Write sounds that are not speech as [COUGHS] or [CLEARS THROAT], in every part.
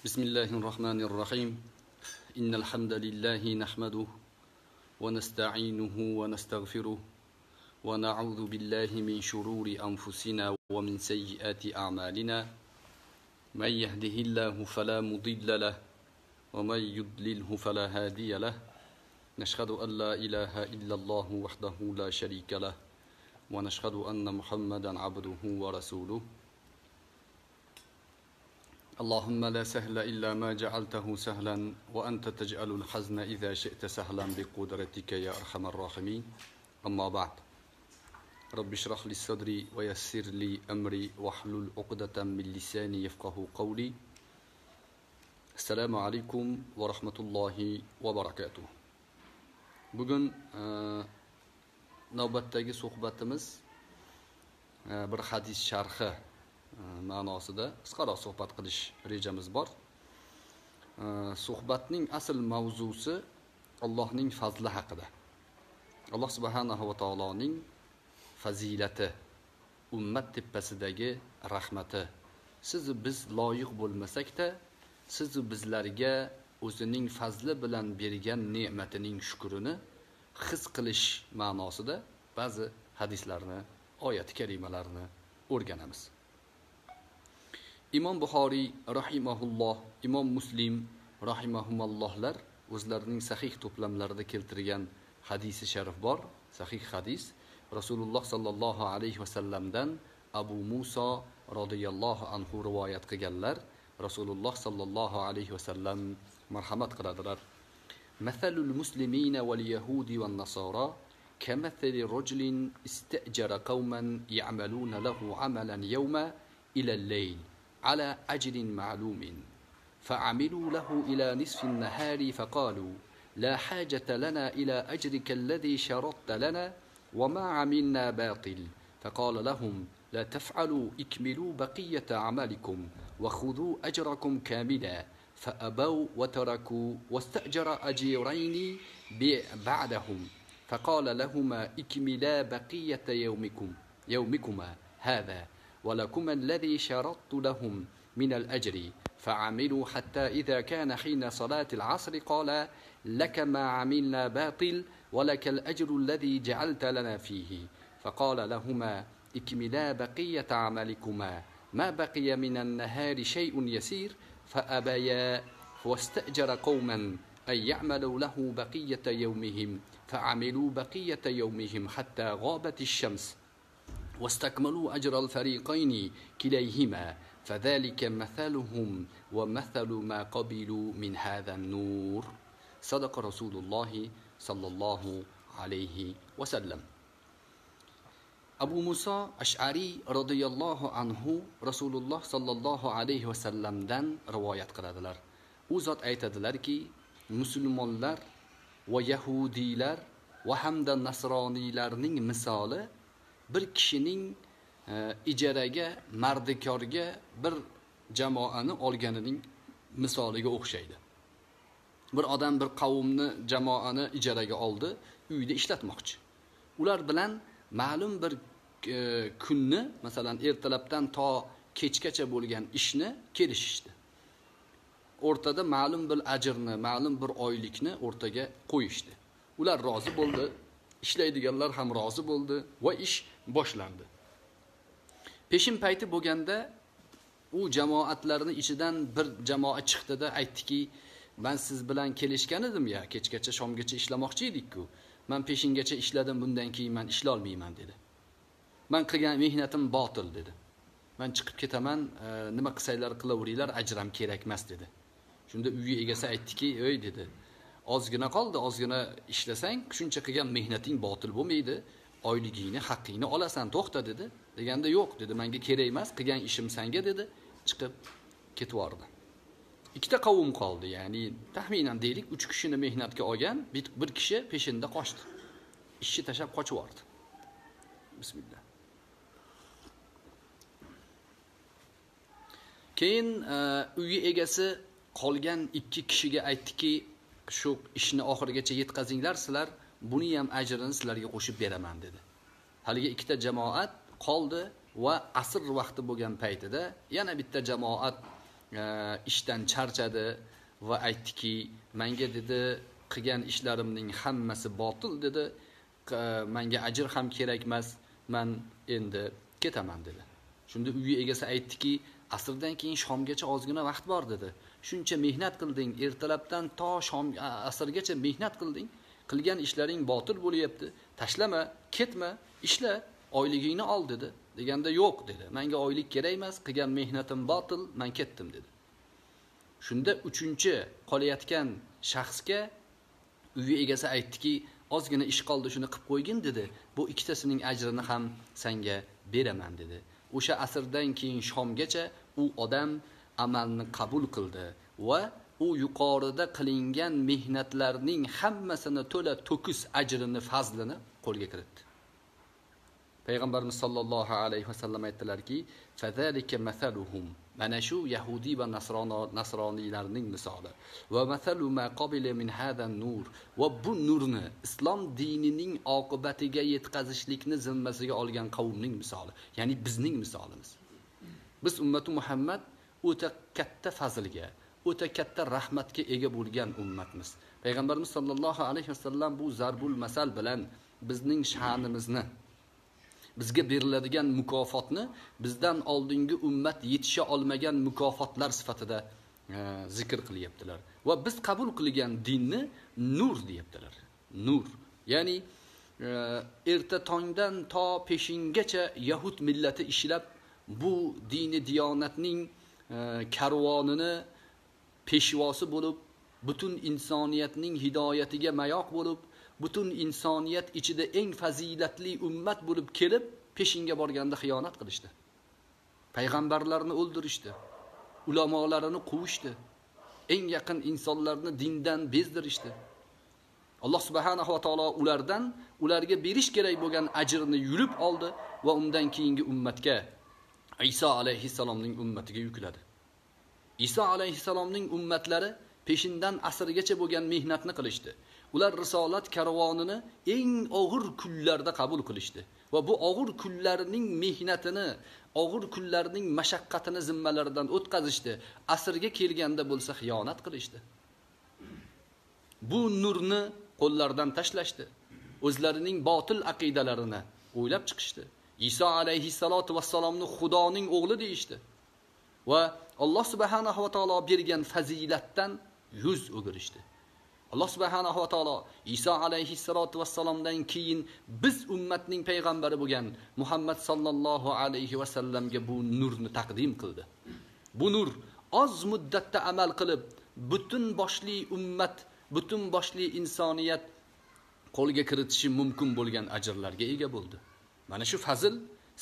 بسم الله الرحمن الرحيم. إن الحمد لله نحمده ونستعينه ونستغفره ونعوذ بالله من شرور أنفسنا ومن سيئات أعمالنا. من يهده الله فلا مضل له ومن يضلله فلا هادي له. نشهد أن لا إله إلا الله وحده لا شريك له ونشهد أن محمدا عبده ورسوله. اللهم لا سهل إلا ما جعلته سهلا وأنت تجعل الحزن إذا شئت سهلا بقدرتك يا أرحم الراحمين. أما بعد رب اشرح لي صدري ويسر لي أمري واحلل عقدة من لساني يفقه قولي. السلام عليكم ورحمة الله وبركاته. bugun navbatdagi suhbatimiz bir hadis sharhi Э, ma'nosida qisqaroq suhbat qilish rejamiz bor. Э, suhbatning asl mavzusi allohning fazli haqida. Alloh subhanahu va taoloning fazilati ummat tepasidagi rahmati. Sizu biz loyiq bo'lmasakda sizu bizlarga o'zining fazli bilan bergan ne'matining shukrini his qilish ma'nosida ba'zi hadislarni oyati karimalarni o'rganamiz. imom buxoriy rahimahulloh imom muslim rahimahumallohlar o'zlarining sahih to'plamlarida keltirgan hadisi sharif bor sahih hadis rasululloh sollallohu alayhi vasallamdan abu muso roziyallohu anhu rivoyat qilganlar rasululloh sollallohu alayhi vasallam marhamat qiladilar مثل المسلمين واليهود والنصارى كمثل رجل استأجر قوما يعملون له عملا يوما إلى الليل على أجر معلوم. فعملوا له إلى نصف النهار فقالوا لا حاجة لنا إلى أجرك الذي شرطت لنا وما عملنا باطل. فقال لهم لا تفعلوا اكملوا بقية عملكم وخذوا أجركم كاملا. فأبوا وتركوا واستأجر أجيرين بعدهم. فقال لهما اكملا بقية يومكم يومكما هذا ولكما الذي شرطت لهم من الأجر. فعملوا حتى إذا كان حين صلاة العصر قال لك ما عملنا باطل ولك الأجر الذي جعلت لنا فيه. فقال لهما اكملا بقية عملكما. ما بقي من النهار شيء يسير؟ فأبيا واستأجر قوما أن يعملوا له بقية يومهم. فعملوا بقية يومهم حتى غابت الشمس. واستكملوا أجر الفريقين كليهما فذلك مثلهم ومثل ما قبلوا من هذا النور صدق رسول الله صلى الله عليه وسلم abu muso ashariy roziyallohu anhu rasululloh sollallohu alayhi vasallamdan rivoyat qiladilar u zot aytadilarki musulmonlar va yahudiylar va hamda nasroniylarning misoli bir kishining e, ijaraga mardikorga bir jamoani olganining misoliga o'xshaydi. Bir odam bir qavmni jamoani ijaraga oldi uyda ishlatmoqchi. Ular bilan ma'lum bir e, kunni masalan ertalabdan to kechgacha bo'lgan ishni kelishishdi. O'rtada ma'lum bir ajrni ma'lum bir oylikni o'rtaga qo'yishdi. Ular rozi bo'ldi ishlaydiganlar ham rozi bo'ldi va ish boshlandi. Peshin payti bo'lganda u jamoatlarni ichidan bir jamoa chiqdida aytdiki man siz bilan kelishgan edim ya kechgacha shomgacha ishlamoqchi edikku. Man peshingacha ishladim bundan keyin man ishlolmayman dedi. Man qilgan mehnatim botil dedi. Man chiqib ketaman e, nima qilsanglar qilaveringlar ajram kerak emas dedi. Shunda uyni egasi aytdiki ey dedi. Ozgina qoldi ozgina ishlasang shuncha qilgan mehnating botil bo'lmaydi. Oyligingni haqqingni olasan to'xta dedi. Deganda yo'q dedi. Manga kerak emas qilgan ishim sanga dedi. Chiqib ketib yubordi ikkita qavm qoldi ya'ni taxminan deylik uch kishini mehnatga olgan bir kishi peshinda qochdi. Ishni tashlab qochib yubordi bismillah. Keyin e, uyi egasi qolgan ikki kishiga aytdiki shu ishni oxirigacha yetkazinglar sizlar buni ham ajrini sizlarga qo'shib beraman dedi. Haligi ikkita jamoat qoldi va asr vaqti bo'lgan paytida yana bitta jamoat e, ishdan charchadi va aytdiki menga dedi qilgan ishlarimning hammasi botil dedi menga ajr ham kerak emas man endi ketaman dedi. Shunda uy egasi aytdiki asrdan keyin shomgacha ozgina vaqt bor dedi. Shuncha mehnat qilding ertalabdan to shom asrgacha mehnat qilding qilgan ishlaring botil bo'lyapti. Tashlama ketma ishla oyligingni ol dedi. Deganda yo'q dedi. Menga oylik kerak emas qilgan mehnatim botil man ketdim dedi. Shunda uchinchi qolayotgan shaxsga uy egasi aytdiki ozgina ish qoldi shuni qilib qo'ygin dedi. Bu ikkitasining ajrini ham sanga beraman dedi. O'sha asrdan keyin shomgacha u odam amalni qabul qildi va u yuqorida qilingan mehnatlarning hammasini to'la to'kis ajrini fazlini qo'lga kiritdi. Payg'ambarimiz sollallohu alayhi vasallam aytdilarki mana shu yahudiy va nasrono nasroniylarning misoli. Va masalu ma qabila min hada nur va bu nurni islom dinining oqibatiga yetkazishlikni zimmasiga olgan qavmning misoli ya'ni bizning misolimiz. Biz ummati muhammad o'ta katta fazilga o'ta katta rahmatga ega bo'lgan ummatmiz. Payg'ambarimiz sollallohu alayhi vasallam bu zarbul masal bilan bizning sha'nimizni bizga beriladigan mukofotni bizdan oldingi ummat yetisha olmagan mukofotlar sifatida e, zikr qilyaptilar. Va biz qabul qilgan dinni nur deyaptilar. Nur. Ya'ni e, erta tongdan to peshingacha yahud millati ishlab bu dini diyonatning e, karvonini peshvosi bo'lib butun insoniyatning hidoyatiga mayoq bo'lib butun insoniyat ichida eng fazilatli ummat bo'lib kelib peshinga borganda xiyonat qilishdi. Payg'ambarlarni o'ldirishdi ulamolarini quvishdi eng yaqin insonlarni dindan bezdirishdi. Alloh subhanahu va taolo ulardan ularga berish kerak bo'lgan ajrni yulib oldi va undan keyingi ummatga iso alayhissalomning ummatiga yukladi. Iso alayhissalomning ummatlari peshindan asrgacha bo'lgan mehnatni qilishdi. Ular risolat karvonini eng og'ir kunlarda qabul qilishdi va bu og'ir kunlarning mehnatini og'ir kunlarning mashaqqatini zimmalaridan o'tkazishdi. Asrga kelganda bo'lsa xiyonat qilishdi. Bu nurni qo'llaridan tashlashdi. O'zlarining botil aqidalarini o'ylab chiqishdi. Iso alayhissalotu vassalomni xudoning o'g'li deyishdi va alloh subhanahu va taolo bergan fazilatdan yuz o'girishdi. Alloh subhanahu va taolo iso alayhissalotu vassalomdan keyin biz ummatning payg'ambari bo'lgan muhammad sallallohu alayhi vasallamga bu nurni taqdim qildi. Bu nur oz muddatda amal qilib butun boshli ummat butun boshli insoniyat qo'lga kiritishi mumkin bo'lgan ajrlarga ega bo'ldi. Mana shu fazil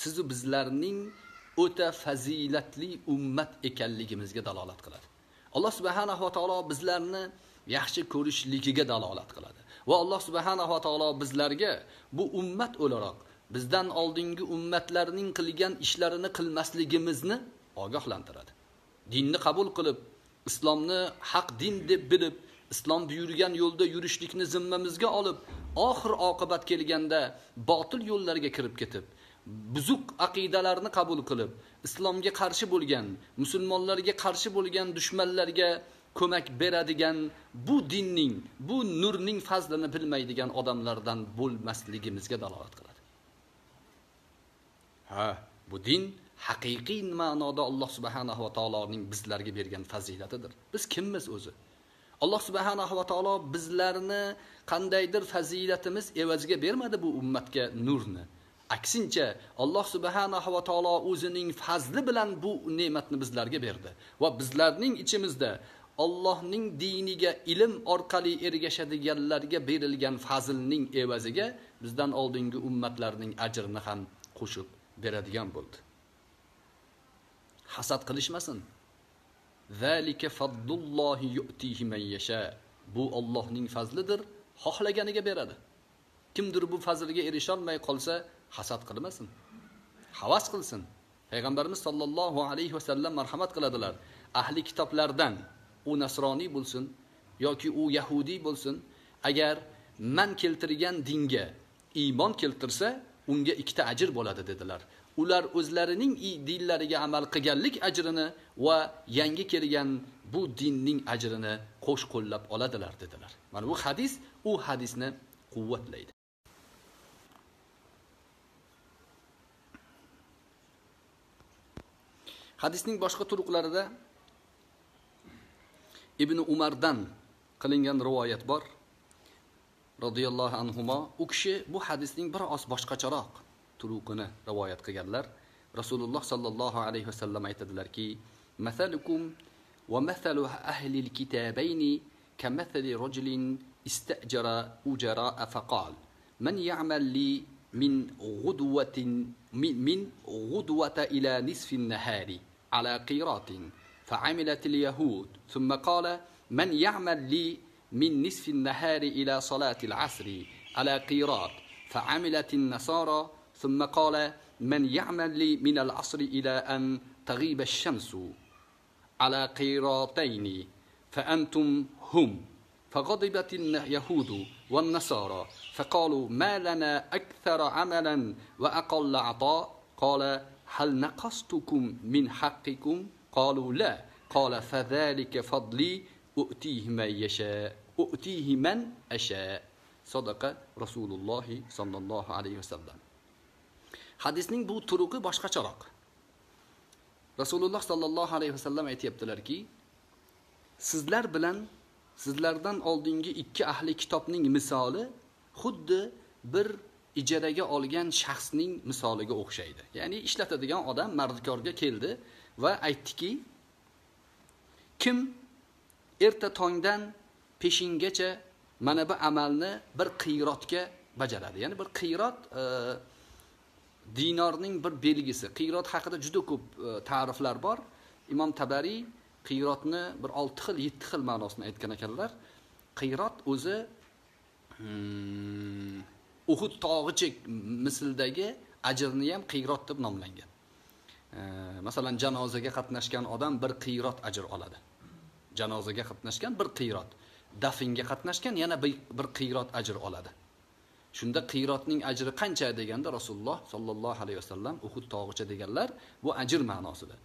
sizu bizlarning o'ta fazilatli ummat ekanligimizga dalolat qiladi. Alloh subhanahu va taolo bizlarni yaxshi ko'rishligiga dalolat qiladi. Va alloh subhanahu va taolo bizlarga bu ummat o'laroq bizdan oldingi ummatlarning qilgan ishlarini qilmasligimizni ogohlantiradi. Dinni qabul qilib islomni haq din deb bilib islom buyurgan yo'lda yurishlikni zimmamizga olib oxir oqibat kelganda botil yo'llarga kirib ketib buzuq aqidalarni qabul qilib islomga qarshi bo'lgan musulmonlarga qarshi bo'lgan dushmanlarga ko'mak beradigan bu dinning bu nurning fazlini bilmaydigan odamlardan bo'lmasligimizga dalolat qiladi. Ha bu din haqiqiy ma'noda alloh subhanahu va taoloning bizlarga bergan fazilatidir. Biz kimmiz o'zi? Alloh subhanahu va taolo bizlarni qandaydir fazilatimiz evaziga bermadi bu ummatga nurni. Aksincha alloh subhanahu va taolo o'zining fazli bilan bu ne'matni bizlarga berdi va bizlarning ichimizda Allohning diniga ilm orqali ergashadiganlarga berilgan fazlning evaziga bizdan oldingi ummatlarning ajrini ham qo'shib beradigan bo'ldi. Hasad qilishmasin. Zalika fadlullohi yu'tihi man yasha. Bu Allohning fazlidir, xohlaganiga beradi. Kimdir bu fazlga erisha olmay qolsa, hasad qilmasin. Havas qilsin. Payg'ambarimiz sollallohu alayhi vasallam marhamat qiladilar. Ahli kitoblardan u nasroniy bo'lsin yoki u yahudiy bo'lsin agar man keltirgan dinga iymon keltirsa unga ikkita ajr bo'ladi dedilar ular o'zlarining dinlariga amal qilganlik ajrini va yangi kelgan bu dinning ajrini qo'sh qo'llab oladilar dedilar mana bu hadis u hadisni quvvatlaydi hadisning boshqa turuqlarida ibn umardan qilingan rivoyat bor roziyallohu anhuma u kishi bu hadisning bir oz boshqacharoq turuqini rivoyat qilganlar rasululloh sollallohu alayhi vasallam aytadilarki masalukum va masalu ahli kitabayni كمثل رجل استأجر أجراء فقال من يعمل لي من غدوة من غدوة إلى نصف النهار على قيراط فعملت اليهود. ثم قال من يعمل لي من نصف النهار إلى صلاة العصر على قيراط. فعملت النصارى. ثم قال من يعمل لي من العصر إلى أن تغيب الشمس على قيراطين فأنتم هم. فغضبت اليهود والنصارى. فقالوا ما لنا أكثر عملا وأقل عطاء. قال hal naqastukum min haqqikum? Qalu la. Qala fadhalika fadli u'tihi man yasha u'tihi man asha sadaqa rasululloh sollallohu alayhi vasallam. Hadisning bu turuqi boshqacharoq. Rasululloh sollallohu alayhi vasallam aytyaptilarki sizlar bilan sizlardan oldingi ikki ahli kitobning misoli xuddi bir ijaraga olgan shaxsning misoliga o'xshaydi. Ya'ni ishlatadigan odam mardikorga keldi va aytdiki kim erta tongdan peshingacha mana bu amalni bir qiyrotga bajaradi. Ya'ni bir qiyrot e, dinorning bir belgisi. Qiyrot haqida juda ko'p e, ta'riflar bor. Imom tabariy qiyrotni bir olti xil yetti xil ma'nosini aytgan ekanlar. Qiyrot o'zi hmm, uhud tog'ichi misldagi ajrni ham qiyrot deb nomlangan. E, masalan janozaga qatnashgan odam bir qiyrot ajr oladi. Janozaga qatnashgan bir qiyrot dafinga qatnashgan yana bir qiyrot ajr oladi. Shunda qiyrotning ajri qancha deganda rasululloh sollallohu alayhi vasallam uhud tog'icha deganlar bu ajr ma'nosida.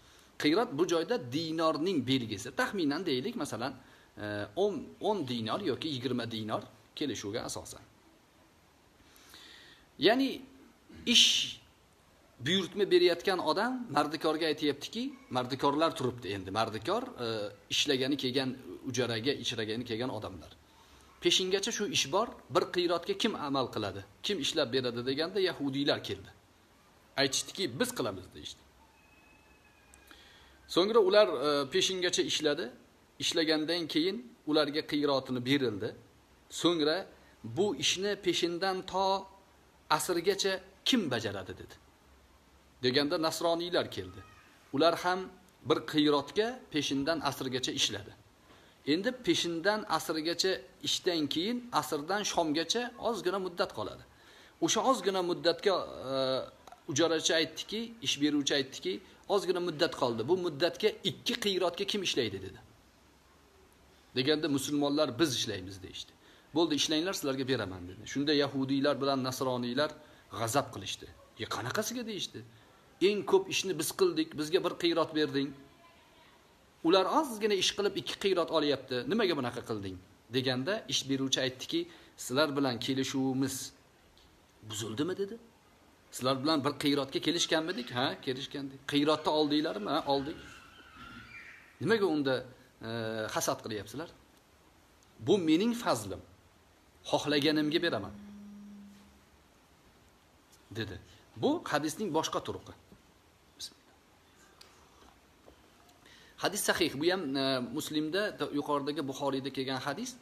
Qiyrot bu joyda dinorning belgisi. Taxminan deylik masalan e, o'n dinor yoki yigirma dinor kelishuvga asosan. Ya'ni ish buyurtma berayotgan odam mardikorga aytyaptiki mardikorlar turibdi endi. Mardikor e, ishlagani kelgan ujaraga ichragani kelgan odamlar. Peshingacha shu ish bor bir qiyrotga kim amal qiladi? Kim ishlab beradi deganda yahudiylar keldi. Aytishdiki biz qilamiz deyishdi. So'ngra ular e, peshingacha ishladi. Ishlagandan keyin ularga qiyrotini berildi. So'ngra bu ishni peshindan to asrgacha kim bajaradi dedi. Deganda nasroniylar keldi. Ular ham bir qiyrotga peshindan asrgacha ishladi. Endi peshindan asrgacha ishdan keyin asrdan shomgacha ozgina muddat qoladi. O'sha ozgina muddatga e, ijarachi aytdiki ish beruvchi aytdiki ozgina muddat qoldi. Bu muddatga ikki qiyrotga kim ishlaydi dedi. Deganda musulmonlar biz ishlaymiz deyishdi. Bo'ldi ishlanglar sizlarga beraman dedi. Shunda yahudiylar bilan nasroniylar g'azab qilishdi. E qanaqasiga? deyishdi. Eng ko'p ishni biz qildik bizga bir qiyrot berding. Ular ozgina ish qilib ikki qiyrot olyapti. Nimaga bunaqa qilding? deganda ish beruvchi aytdiki sizlar bilan kelishuvimiz buzildimi? dedi. Sizlar bilan bir qiyrotga kelishganmidik? Ha kelishgandik. Qiyrotni oldinglarmi? Ha oldik. Nimaga unda e, hasad qilyapsizlar? Bu mening fazlim. Xohlaganimga beraman dedi. Bu hadisning boshqa turuqi. Hadis sahih bu ham e, muslimda yuqoridagi buxoriyda kelgan hadis.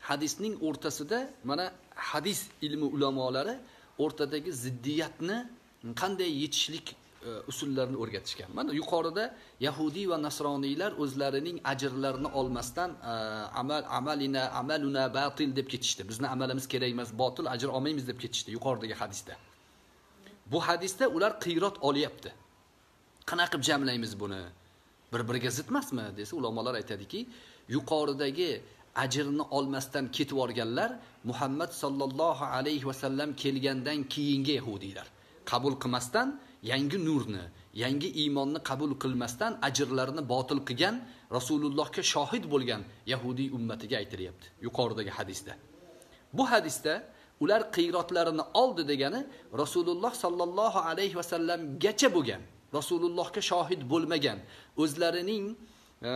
Hadisning o'rtasida mana hadis ilmi ulamolari o'rtadagi ziddiyatni qanday yechishlik E, usullarni o'rgatishgan. Mana yuqorida yahudiy va nasroniylar o'zlarining ajrlarini olmasdan e, amal amalina amaluna batil deb ketishdi. Bizni amalimiz kerak emas botil ajr olmaymiz deb ketishdi yuqoridagi hadisda. Bu hadisda ular qiyrot olyapti. Qanaqa qilib jamlaymiz buni? Bir biriga zid emasmi desa ulamolar aytadiki yuqoridagi ajrni olmasdan ketib yuborganlar muhammad sollallohu alayhi vasallam kelgandan keyingi yahudiylar. Qabul qilmasdan yangi nurni yangi iymonni qabul qilmasdan ajrlarini botil qilgan rasulullohga shohid bo'lgan yahudiy ummatiga aytilyapti yuqoridagi hadisda. Bu hadisda ular qiyrotlarini oldi degani rasululloh sollallohu alayhi vasallamgacha bo'lgan rasulullohga shohid bo'lmagan o'zlarining e,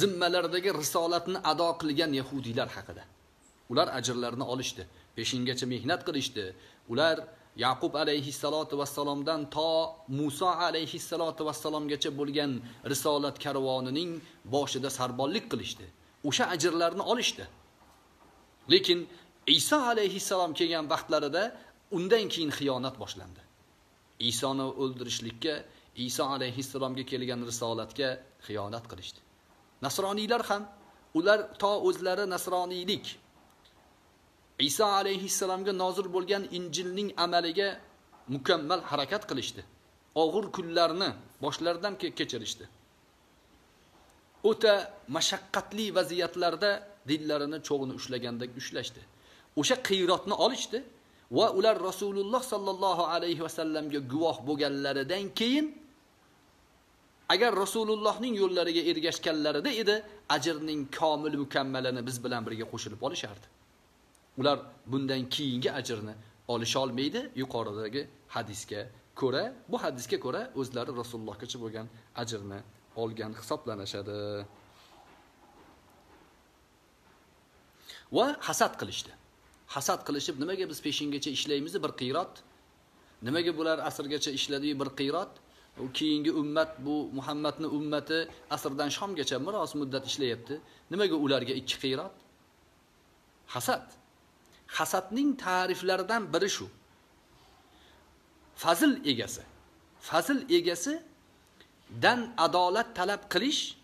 zimmalaridagi risolatni ado qilgan yahudiylar haqida. Ular ajrlarini olishdi peshingacha mehnat qilishdi. Ular yaqub alayhissalotu vassalomdan to muso alayhissalotu vassalomgacha bo'lgan risolat karvonining boshida sarbonlik qilishdi. O'sha ajrlarni olishdi. Lekin iso alayhissalom kelgan vaqtlarida undan keyin xiyonat boshlandi. Isoni o'ldirishlikka iso alayhissalomga kelgan risolatga xiyonat qilishdi. Nasroniylar ham ular to o'zlari nasroniylik iso alayhissalomga nozil bo'lgan injilning amaliga mukammal harakat qilishdi. Og'ir kunlarni boshlaridan kechirishdi. O'ta mashaqqatli vaziyatlarda dillarini cho'g'ini ushlagandek ushlashdi. O'sha qiyrotni olishdi va ular rasululloh sollallohu alayhi vasallamga guvoh bo'lganlaridan keyin agar rasulullohning yo'llariga ergashganlarida edi ajrning komil mukammalini biz bilan birga qo'shilib olishardi. Ular bundan keyingi ajrni olisholmaydi. Yuqoridagi hadisga ko'ra bu hadisga ko'ra o'zlari rasulullohgacha bo'lgan ajrni olgan hisoblanishadi. Va hasad qilishdi. Hasad qilishib nimaga biz peshingacha ishlaymiz? Bir qiyrot nimaga bular asrgacha ishladiyu bir qiyrot u keyingi ummat bu muhammadni ummati asrdan shomgacha biroz muddat ishlayapti. Nimaga ularga ikki qiyrot hasad. Hasadning ta'riflaridan biri shu. Fazil egasi. Fazil egasi dan adolat talab qilish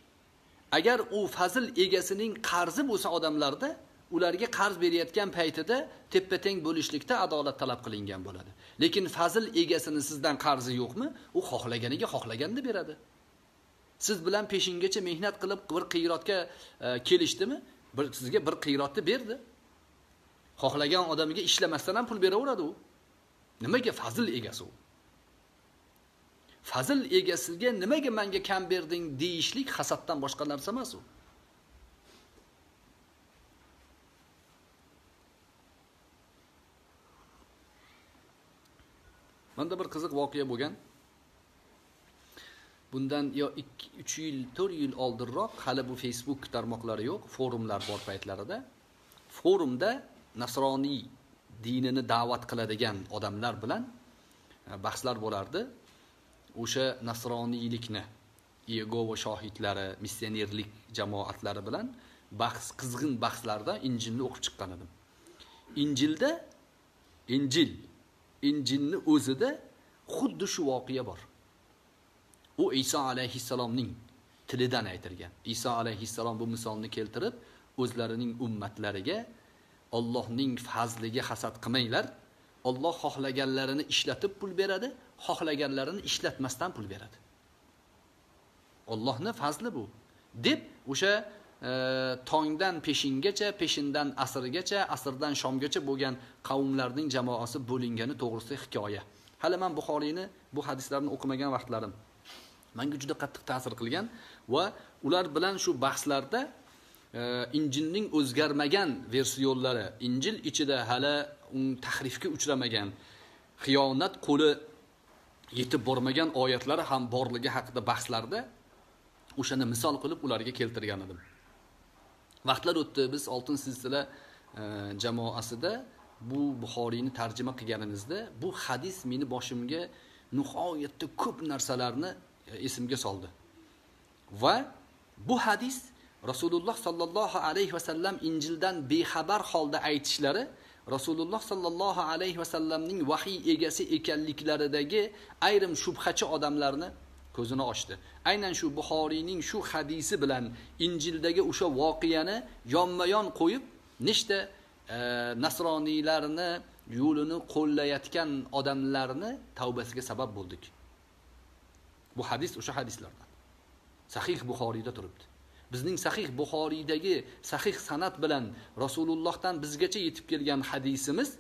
agar u fazil egasining qarzi bo'lsa odamlarda ularga qarz berayotgan paytida teppa teng bo'lishlikda adolat talab qilingan bo'ladi. Lekin fazil egasini sizdan qarzi yo'qmi u xohlaganiga xohlaganini beradi. Siz bilan peshingacha mehnat qilib bir qiyrotga e, kelishdimi bir sizga bir qiyrotni berdi. Xohlagan odamiga ishlamasdan ham pul beraveradi u. Nimaga fazil egasi u? Fazil egasiga nimaga manga kam berding deyishlik hasaddan boshqa narsa emas u. Manda bir qiziq voqea bo'lgan. Bundan yo 3 yil 4 yil oldinroq hali bu facebook tarmoqlari yo'q forumlar bor paytlarida. Forumda nasroniy dinini da'vat qiladigan odamlar bilan e, bahslar bo'lardi. O'sha nasroniylikni yegova shohidlari missionerlik jamoatlari bilan bahs qizg'in bahslarda injilni o'qib chiqqan edim. Injilda injil injilni o'zida xuddi shu voqea bor. U iso alayhissalomning tilidan aytilgan. Iso alayhissalom bu misolni keltirib o'zlarining ummatlariga Allohning fazliga hasad qilmanglar. Alloh xohlaganlarini ishlatib pul beradi xohlaganlarini ishlatmasdan pul beradi. Allohning fazli bu. Deb o'sha e, tongdan peshingacha peshindan asrgacha asrdan shomgacha bo'lgan qavmlarning jamoasi bo'lingani to'g'risida hikoya. Hali man buxoriyni bu hadislarni o'qimagan vaqtlarim. Manga juda qattiq ta'sir qilgan va ular bilan shu bahslarda injilning o'zgarmagan versiyonlari injil ichida hali tahrifga uchramagan xiyonat qo'li yetib bormagan oyatlari ham borligi haqida bahslarda o'shani misol qilib ularga keltirgan edim. Vaqtlar o'tdi biz oltin silsila e, jamoasida bu buxoriyni tarjima qilganimizda bu hadis meni boshimga nihoyatda ko'p narsalarni e, esimga soldi. Va bu hadis rasululloh sollallohu alayhi vasallam injildan bexabar holda aytishlari rasululloh sollallohu alayhi vasallamning vahiy egasi ekanliklaridagi ayrim shubhachi odamlarni ko'zini ochdi. Aynan shu buxoriyning shu hadisi bilan injildagi o'sha voqeani yonma yon qo'yib nechta e, nasroniylarni yo'lini qo'llayotgan odamlarni tavbasiga sabab bo'ldik. Bu hadis o'sha hadislardan. Sahih buxoriyda turibdi. Bizning sahih buxoriydagi sahih san'at bilan rasulullohdan bizgacha yetib kelgan hadisimiz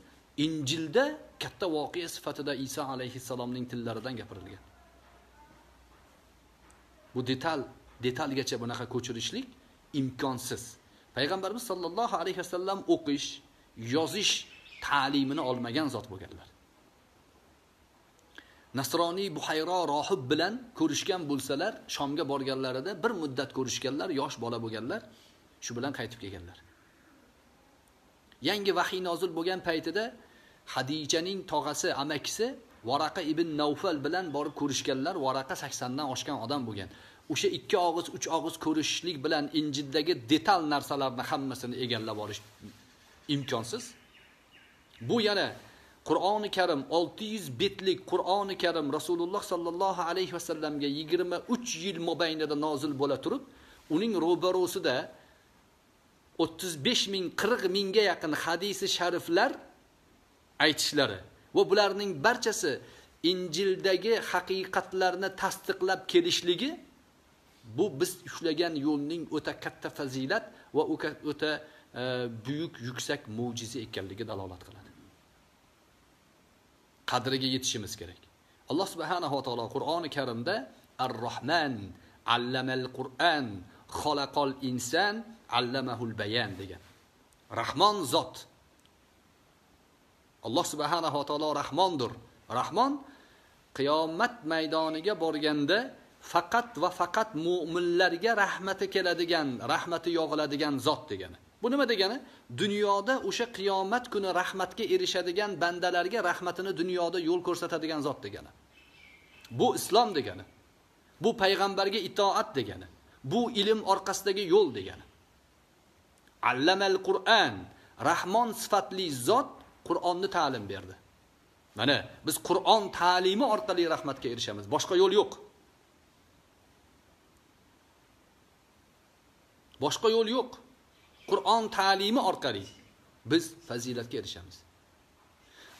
injilda katta voqea sifatida iso alayhissalomning tillaridan gapirilgan. Bu detal detalgacha bunaqa ko'chirishlik imkonsiz. Payg'ambarimiz sollallohu alayhi vasallam o'qish yozish ta'limini olmagan zot bo'lganlar. Nasroniy buhayro rohib bilan ko'rishgan bo'lsalar shomga borganlarida bir muddat ko'rishganlar yosh bola bo'lganlar shu bilan qaytib kelganlar. Yangi vahiy nozil bo'lgan paytida hadichaning tog'asi amakisi varaqa ibn navfal bilan borib ko'rishganlar varaqa saksondan oshgan odam bo'lgan. O'sha ikki og'iz uch og'iz ko'rishishlik bilan injildagi detal narsalarni hammasini egallab olish imkonsiz. Bu yana qur'oni karim 600 betlik qur'oni karim rasululloh sollallohu alayhi vasallamga 23 yil mobaynida nozil bo'la turib uning ro'barosida 35 ming 40 mingga yaqin hadisi shariflar aytishlari va bularning barchasi injildagi haqiqatlarni tasdiqlab kelishligi bu biz ushlagan yo'lning o'ta katta fazilat va o'ta e, buyuk yuksak mo'jiza ekanligi dalolat qiladi. Qadriga yetishimiz kerak. Alloh subhanahu va taolo qur'oni karimda ar rohman allamal qur'an xolaqol inson allamahul bayan degan. Rahmon zot. Alloh subhanahu va taolo rahmondir rahmon qiyomat maydoniga borganda faqat va faqat mo'minlarga rahmati keladigan rahmati yog'iladigan zot degani. Bu nima degani? Dunyoda o'sha qiyomat kuni rahmatga erishadigan bandalarga rahmatini dunyoda yo'l ko'rsatadigan zot degani. Bu islom degani. Bu payg'ambarga itoat degani. Bu ilm orqasidagi yo'l degani. Allamal qur'an rahmon sifatli zot qur'onni ta'lim berdi. Mana biz qur'on ta'limi orqali rahmatga erishamiz. Boshqa yo'l yo'q. Boshqa yo'l yo'q. Qur'on ta'limi orqali biz fazilatga erishamiz.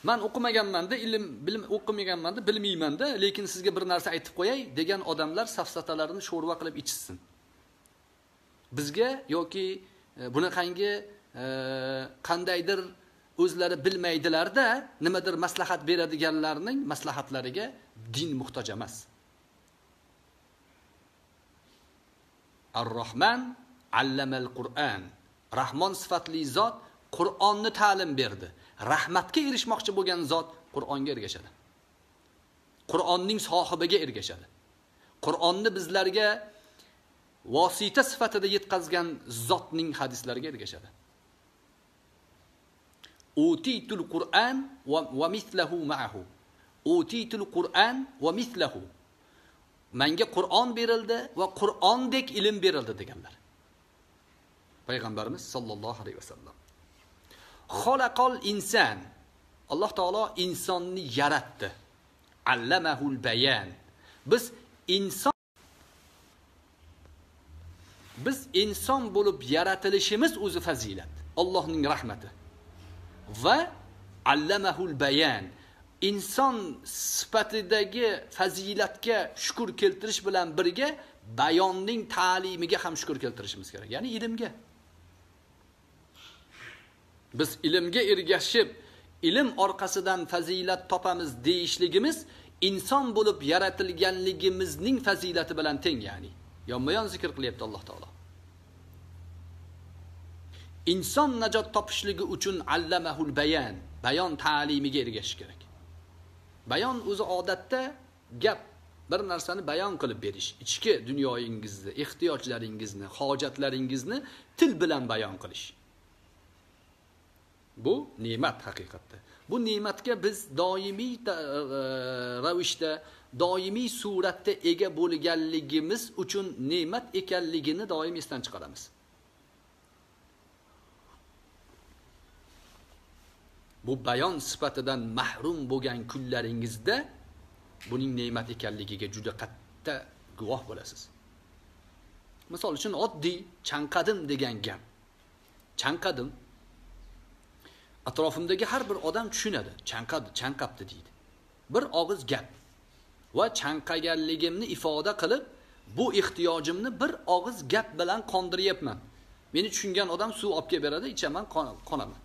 Man o'qimaganmanda ilm bilim o'qimaganmanda bilmaymanda lekin sizga bir narsa aytib qo'yay degan odamlar safsatalarini sho'rva qilib ichishsin. Bizga yoki e, bunaqangi e, qandaydir o'zlari bilmaydilarda nimadir maslahat beradiganlarning maslahatlariga din muhtoj emas. Ar rohman allamal qur'an rahmon sifatli zot qur'onni ta'lim berdi. Rahmatga erishmoqchi bo'lgan zot qur'onga ergashadi. Qur'onning sohibiga ergashadi. Qur'onni bizlarga vosita sifatida yetkazgan zotning hadislariga ergashadi. Utitul qur'an va mislahu ma'ahu. Utitul qur'an va mislahu menga qur'on berildi va qur'ondek ilm berildi deganlar. Payg'ambarimiz sollallohu alayhi vasallam. Xolaqol inson alloh taolo insonni yaratdi. Allamahul bayan. Biz inson biz inson bo'lib yaratilishimiz o'zi fazilat. Allohning rahmati. Va allamahul bayan. Inson sifatidagi fazilatga shukur keltirish bilan birga bayonning ta'limiga ham shukur keltirishimiz kerak. Ya'ni ilmga. Biz ilmga ergashib ilm orqasidan fazilat topamiz deyishligimiz inson bo'lib yaratilganligimizning fazilati bilan teng ya'ni yonma yon zikr qilyapti alloh taolo. Inson najot topishligi uchun allamahul bayan bayon ta'limiga ergashish kerak. Bayon o'zi odatda gap bir narsani bayon qilib berish ichki dunyoyingizni ehtiyojlaringizni hojatlaringizni til bilan bayon qilish. Bu ne'mat haqiqatda. Bu ne'matga biz doimiy e, e, ravishda doimiy suratda ega bo'lganligimiz uchun ne'mat ekanligini doim esdan chiqaramiz. Bu bayon sifatidan mahrum bo'lgan kunlaringizda buning ne'mat ekanligiga juda katta guvoh bo'lasiz. Misol uchun oddiy chanqadim degan gap. Chanqadim. Atrofimdagi har bir odam tushunadi. Chanqadi chanqabdi deydi. Bir og'iz gap va chanqaganligimni ifoda qilib bu ehtiyojimni bir og'iz gap bilan qondiryapman. Meni tushungan odam suv olib kelib beradi ichaman qonaman.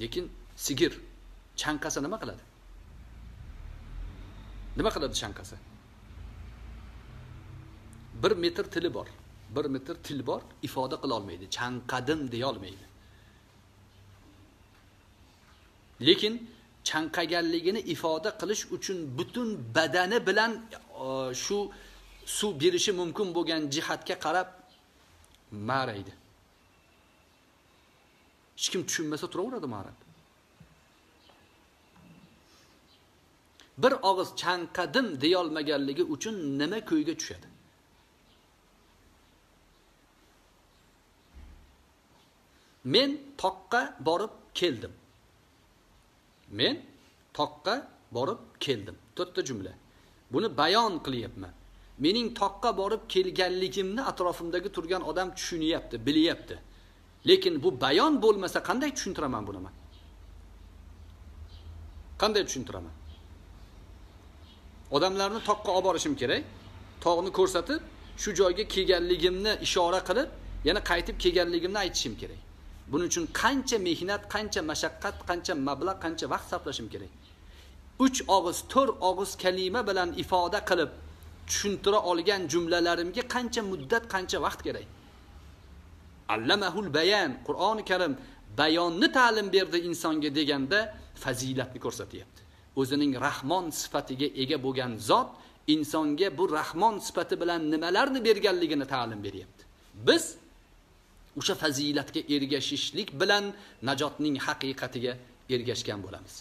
Lekin sigir chanqasa nima qiladi? Nima qiladi chanqasa bir metr tili bor. Bir metr til bor ifoda qila olmaydi. Chanqadim deya olmaydi. Lekin chanqaganligini ifoda qilish uchun butun badani bilan e, shu suv berishi mumkin bo'lgan jihatga qarab ma'raydi. Hech kim tushunmasa turaveradi ma'rab. Bir og'iz chanqadim deyolmaganligi uchun nima ko'yga tushadi? Men toqqa borib keldim. Men toqqa borib keldim. To'rtta jumla. Buni bayon qilyapman. Mening toqqa borib kelganligimni atrofimdagi turgan odam tushunyapti bilyapti. Lekin bu bayon bo'lmasa qanday tushuntiraman buni man? Qanday tushuntiraman? Odamlarni toqqa olib borishim kerak. Tog'ni ko'rsatib shu joyga kelganligimni ishora qilib yana qaytib kelganligimni aytishim kerak. Buning uchun qancha mehnat qancha mashaqqat qancha mablag' qancha vaqt sarflashim kerak? Uch og'iz to'rt og'iz kalima bilan ifoda qilib tushuntira olgan jumlalarimga qancha muddat qancha vaqt kerak? Allamahul bayan qur'oni karim bayonni ta'lim berdi insonga deganda fazilatni ko'rsatyapti. O'zining rahmon sifatiga ega bo'lgan zot insonga bu rahmon sifati bilan nimalarni berganligini ta'lim beryapti. Biz o'sha fazilatga ergashishlik bilan najotning haqiqatiga ergashgan bo'lamiz.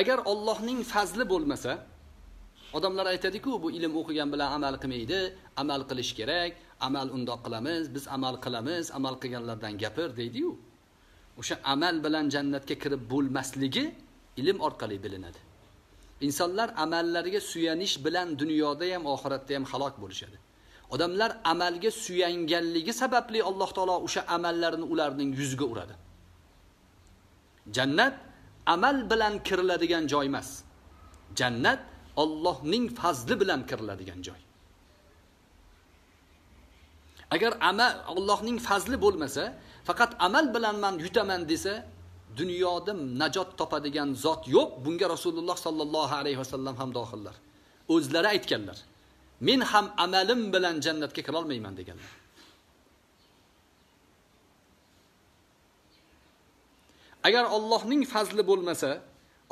Agar Allohning fazli bo'lmasa odamlar aytadiku bu ilm o'qigan bilan amal qilmaydi amal qilish kerak amal undoq qilamiz biz amal qilamiz amal qilganlardan gapir deydiyu. O'sha amal bilan jannatga kirib bo'lmasligi ilm orqali bilinadi. Insonlar amallariga suyanish bilan dunyoda ham oxiratda ham halok bo'lishadi. Odamlar amalga suyanganligi sababli alloh taolo o'sha amallarini ularning yuziga uradi. Jannat amal bilan kiriladigan joy emas. Jannat Allohning fazli bilan kiriladigan joy. Agar amal Allohning fazli bo'lmasa faqat amal bilan man yutaman desa dunyoda najot topadigan zot yo'q bunga rasululloh sollallohu alayhi vasallam ham dohillar o'zlari aytganlar men ham amalim bilan jannatga kirolmayman deganlar. Agar Allohning fazli bo'lmasa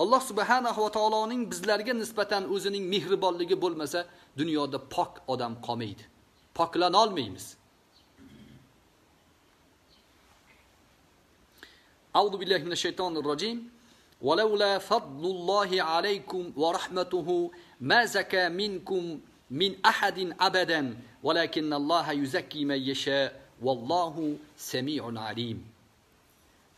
alloh subhanahu va taoloning bizlarga nisbatan o'zining mehribonligi bo'lmasa dunyoda pok odam qolmaydi poklana olmaymiz أعوذ بالله من الشيطان الرجيم ولولا فضل الله عليكم ورحمته ما زكى منكم من أحد أبدا ولكن الله يزكي من يشاء والله سميع عليم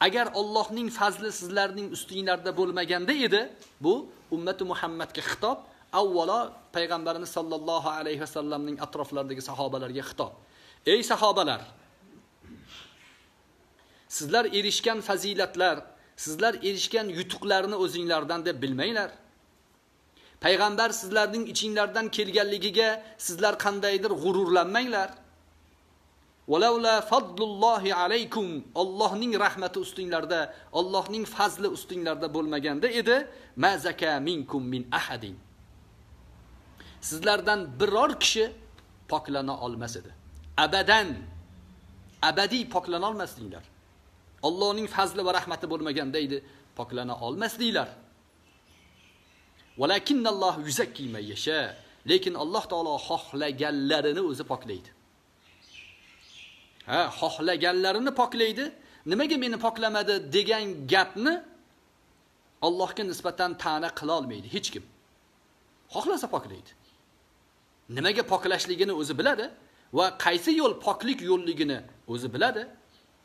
agar Allohning fazli sizlarning ustinglarda bo'lmaganda edi bu ummati Muhammadga xitob avvalo payg'ambarimiz sollallohu alayhi vasallamning atroflaridagi sahobalarga xitob. Ey sahobalar! Sizlar erishgan fazilatlar sizlar erishgan yutuqlarni o'zinglardan deb bilmanglar. Payg'ambar sizlarning ichinglardan kelganligiga sizlar qandaydir g'ururlanmanglar. Walaula fadlullohi alaykum Allohning rahmati ustinglarda, Allohning fazli ustinglarda bo'lmaganda edi, ma zaka minkum min ahadin. Sizlardan biror kishi poklana olmas edi. Abadan abadiy poklana olmasdinglar. Allohning fazli va rahmati bo'lmaganda edi, poklana olmasdinglar. Walakinnalloh yuzakki man yasha. Lekin Alloh taolo xohlaganlarini o'zi poklaydi. Ha xohlaganlarini poklaydi. Nimaga meni poklamadi degan gapni allohga nisbatan ta'na qila olmaydi hech kim. Xohlasa poklaydi. Nimaga poklashligini o'zi biladi va qaysi yo'l poklik yo'lligini o'zi biladi.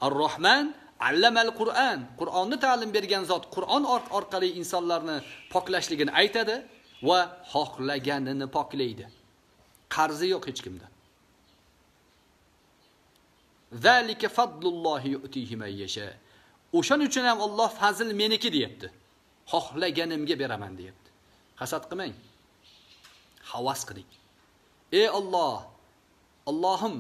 Ar rohman allamal qur'an. Qur'onni ta'lim bergan zot qur'on orqali insonlarni poklashligini aytadi va xohlaganini poklaydi. Qarzi yo'q hech kimda. Zalika fadlullohi yu'tihi man yasha. o'shaning uchun ham Alloh fazl meniki deyapti. Xohlaganimga beraman deyapti. Hasad qilmang. Havas qiling. Ey Alloh Allohim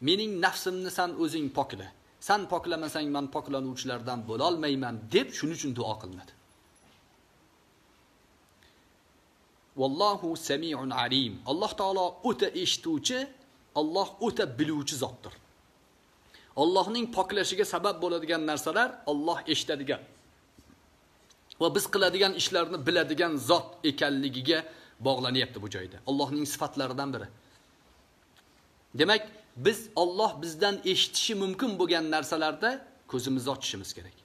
mening nafsimni san o'zing pokla. San poklamasang men poklanuvchilardan bo'la olmayman deb shuning uchun duo qilinadi. Vallohu samiun alim. Alloh taolo o'ta eshituvchi alloh o'ta biluvchi zotdir. Allohning poklashiga sabab bo'ladigan narsalar Alloh eshitadigan va biz qiladigan ishlarni biladigan zot ekanligiga bog'lanyapti bu joyda. Allohning sifatlaridan biri. Demak, biz Alloh bizdan eshitishi mumkin bo'lgan narsalarda ko'zimizni ochishimiz kerak.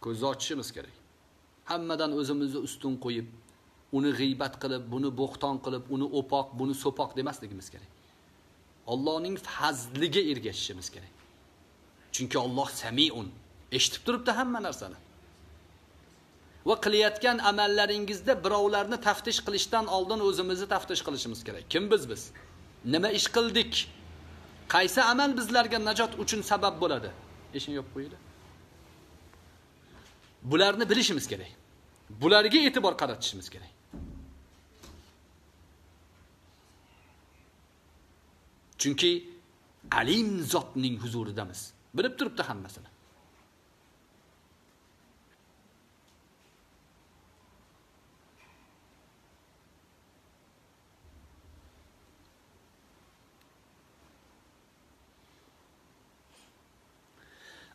Ko'zni ochishimiz kerak. Hammadan o'zimizni ustun qo'yib, uni g'iybat qilib, buni bo'xton qilib, uni o'poq, buni so'poq demasligimiz kerak. Allohning fazliga ergashishimiz kerak. Chunki Alloh samiun, eshitib turibdi hamma narsani. Va qilayotgan amallaringizda birovlarni taftish qilishdan oldin o'zimizni taftish qilishimiz kerak. Kim biz biz? Nima ish qildik? Qaysi amal bizlarga najot uchun sabab bo'ladi? Eshini yopib qo'yinglar. Bularni bilishimiz kerak. Bularga e'tibor qaratishimiz kerak. Chunki alim zotning huzuridamiz. Bilib turibdi hammasini.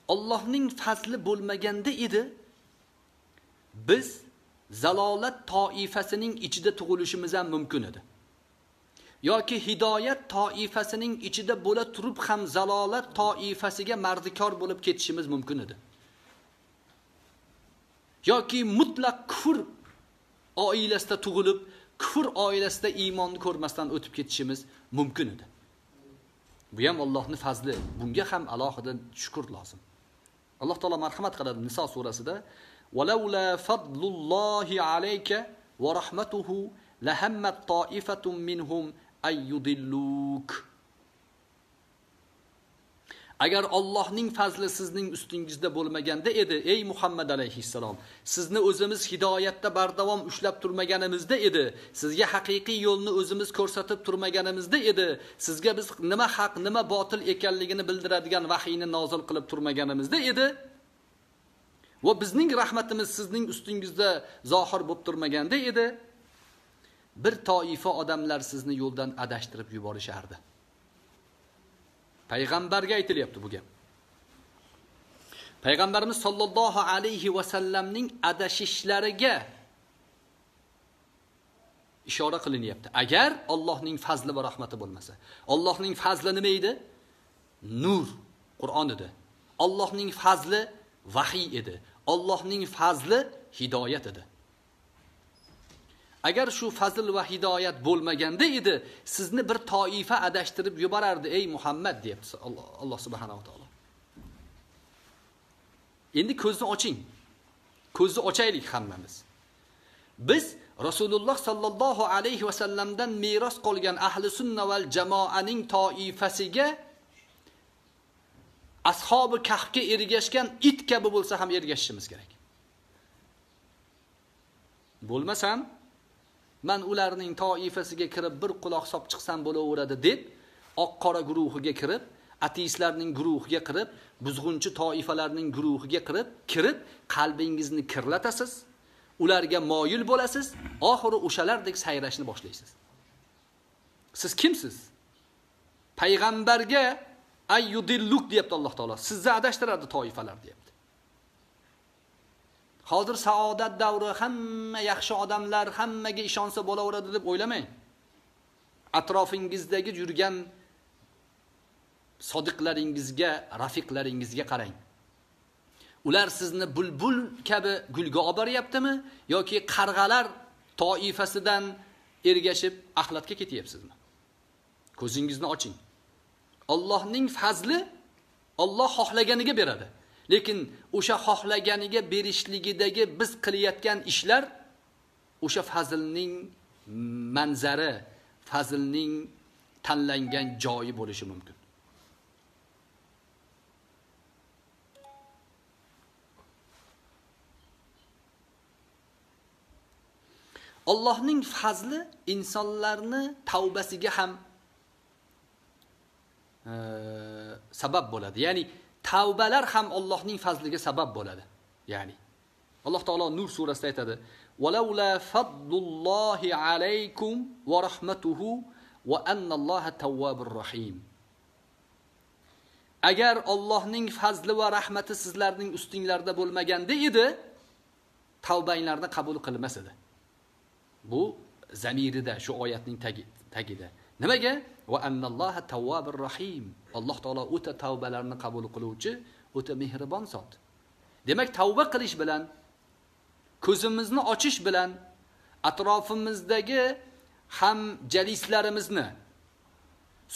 Allohning fazli bo'lmaganda edi biz zalolat toifasining ichida tug'ilishimiz ham mumkin edi. Yoki hidoyat toifasining ichida bo'la turib ham zalolat toifasiga mardikor bo'lib ketishimiz mumkin edi. yoki mutlaq kufr oilasida tug'ilib, kufr oilasida iymonni ko'rmasdan o'tib ketishimiz mumkin edi. Bu ham Allohning fazli. Bunga ham alohida shukr lozim. Alloh taolo marhamat qiladi Niso surasida: "Walaula fadlullohi alayka va rahmatuhu lahammat طائفة minhum ayyudilluk. Agar Allohning fazli sizning ustingizda bo'lmaganda edi ey Muhammad alayhissalom sizni o'zimiz hidoyatda bardavom ushlab turmaganimizda edi sizga haqiqiy yo'lni o'zimiz ko'rsatib turmaganimizda edi sizga biz nima haq nima botil ekanligini bildiradigan vahiyni nozil qilib turmaganimizda edi. Va bizning rahmatimiz sizning ustingizda zohir bo'lib turmaganda edi. Bir toifa odamlar sizni yo'ldan adashtirib yuborishardi. Payg'ambarga aytilyapti bu gap. Payg'ambarimiz sollallohu alayhi va sallamning adashishlariga ishora qilinyapti. Agar Allohning fazli va rahmati bo'lmasa, Allohning fazli nima edi? Nur, Qur'on edi. Allohning fazli vahiy edi. Allohning fazli hidoyat edi. Agar shu fazl va hidoyat bo'lmaganda edi sizni bir toifa adashtirib yuborardi ey muhammad deyapti alloh subhanava taolo. Endi ko'zni oching. Ko'zni ochaylik hammamiz. Biz rasululloh sollallohu alayhi vasallamdan meros qolgan ahli sunna val jamoaning toifasiga ashobi kahfga ergashgan it kabi bo'lsa ham ergashishimiz kerak. Bo'lmasam man ularning toifasiga kirib bir quloq solib chiqsam bo'laveradi deb oq qora guruhiga kirib ateistlarning guruhiga kirib buzg'unchi toifalarning guruhiga kirib kirib qalbingizni kirlatasiz. Ularga moyil bo'lasiz. Oxiri o'shalardek sayrashni boshlaysiz. Siz kimsiz? Payg'ambarga ayyudilluk deyapti alloh taolo. Sizni adashtiradi toifalar deyapti hozir saodat davri hamma yaxshi odamlar hammaga ishonsa bo'laveradi deb o'ylamang. Atrofingizdagi yurgan sodiqlaringizga rafiqlaringizga qarang. Ular sizni bulbul kabi gulga olib boryaptimi yoki qarg'alar toifasidan ergashib axlatga ketyapsizmi? Ko'zingizni oching. Allohning fazli Alloh xohlaganiga beradi. lekin o'sha xohlaganiga berishligidagi biz qilayotgan ishlar o'sha fazlning manzari fazlning tanlangan joyi bo'lishi mumkin Allohning fazli insonlarni tavbasiga ham e, sabab bo'ladi. Ya'ni tavbalar ham Allohning fazliga sabab bo'ladi. Ya'ni Alloh taolo Nur surasida aytadi: valaula fadlullohi alaykum va rahmatuhu va annalloha tawwabur rahim." Agar Allohning fazli va rahmati sizlarning ustinglarda bo'lmaganda edi, tavbanglarni qabul qilmas edi. Bu zamirida shu oyatning tagida. Nimaga? Va annalloha tawwabur rohim Alloh taolo o'ta tavbalarni qabul qiluvchi, o'ta mehribon zot. Demak, tavba qilish bilan ko'zimizni ochish bilan atrofimizdagi ham jalislarimizni,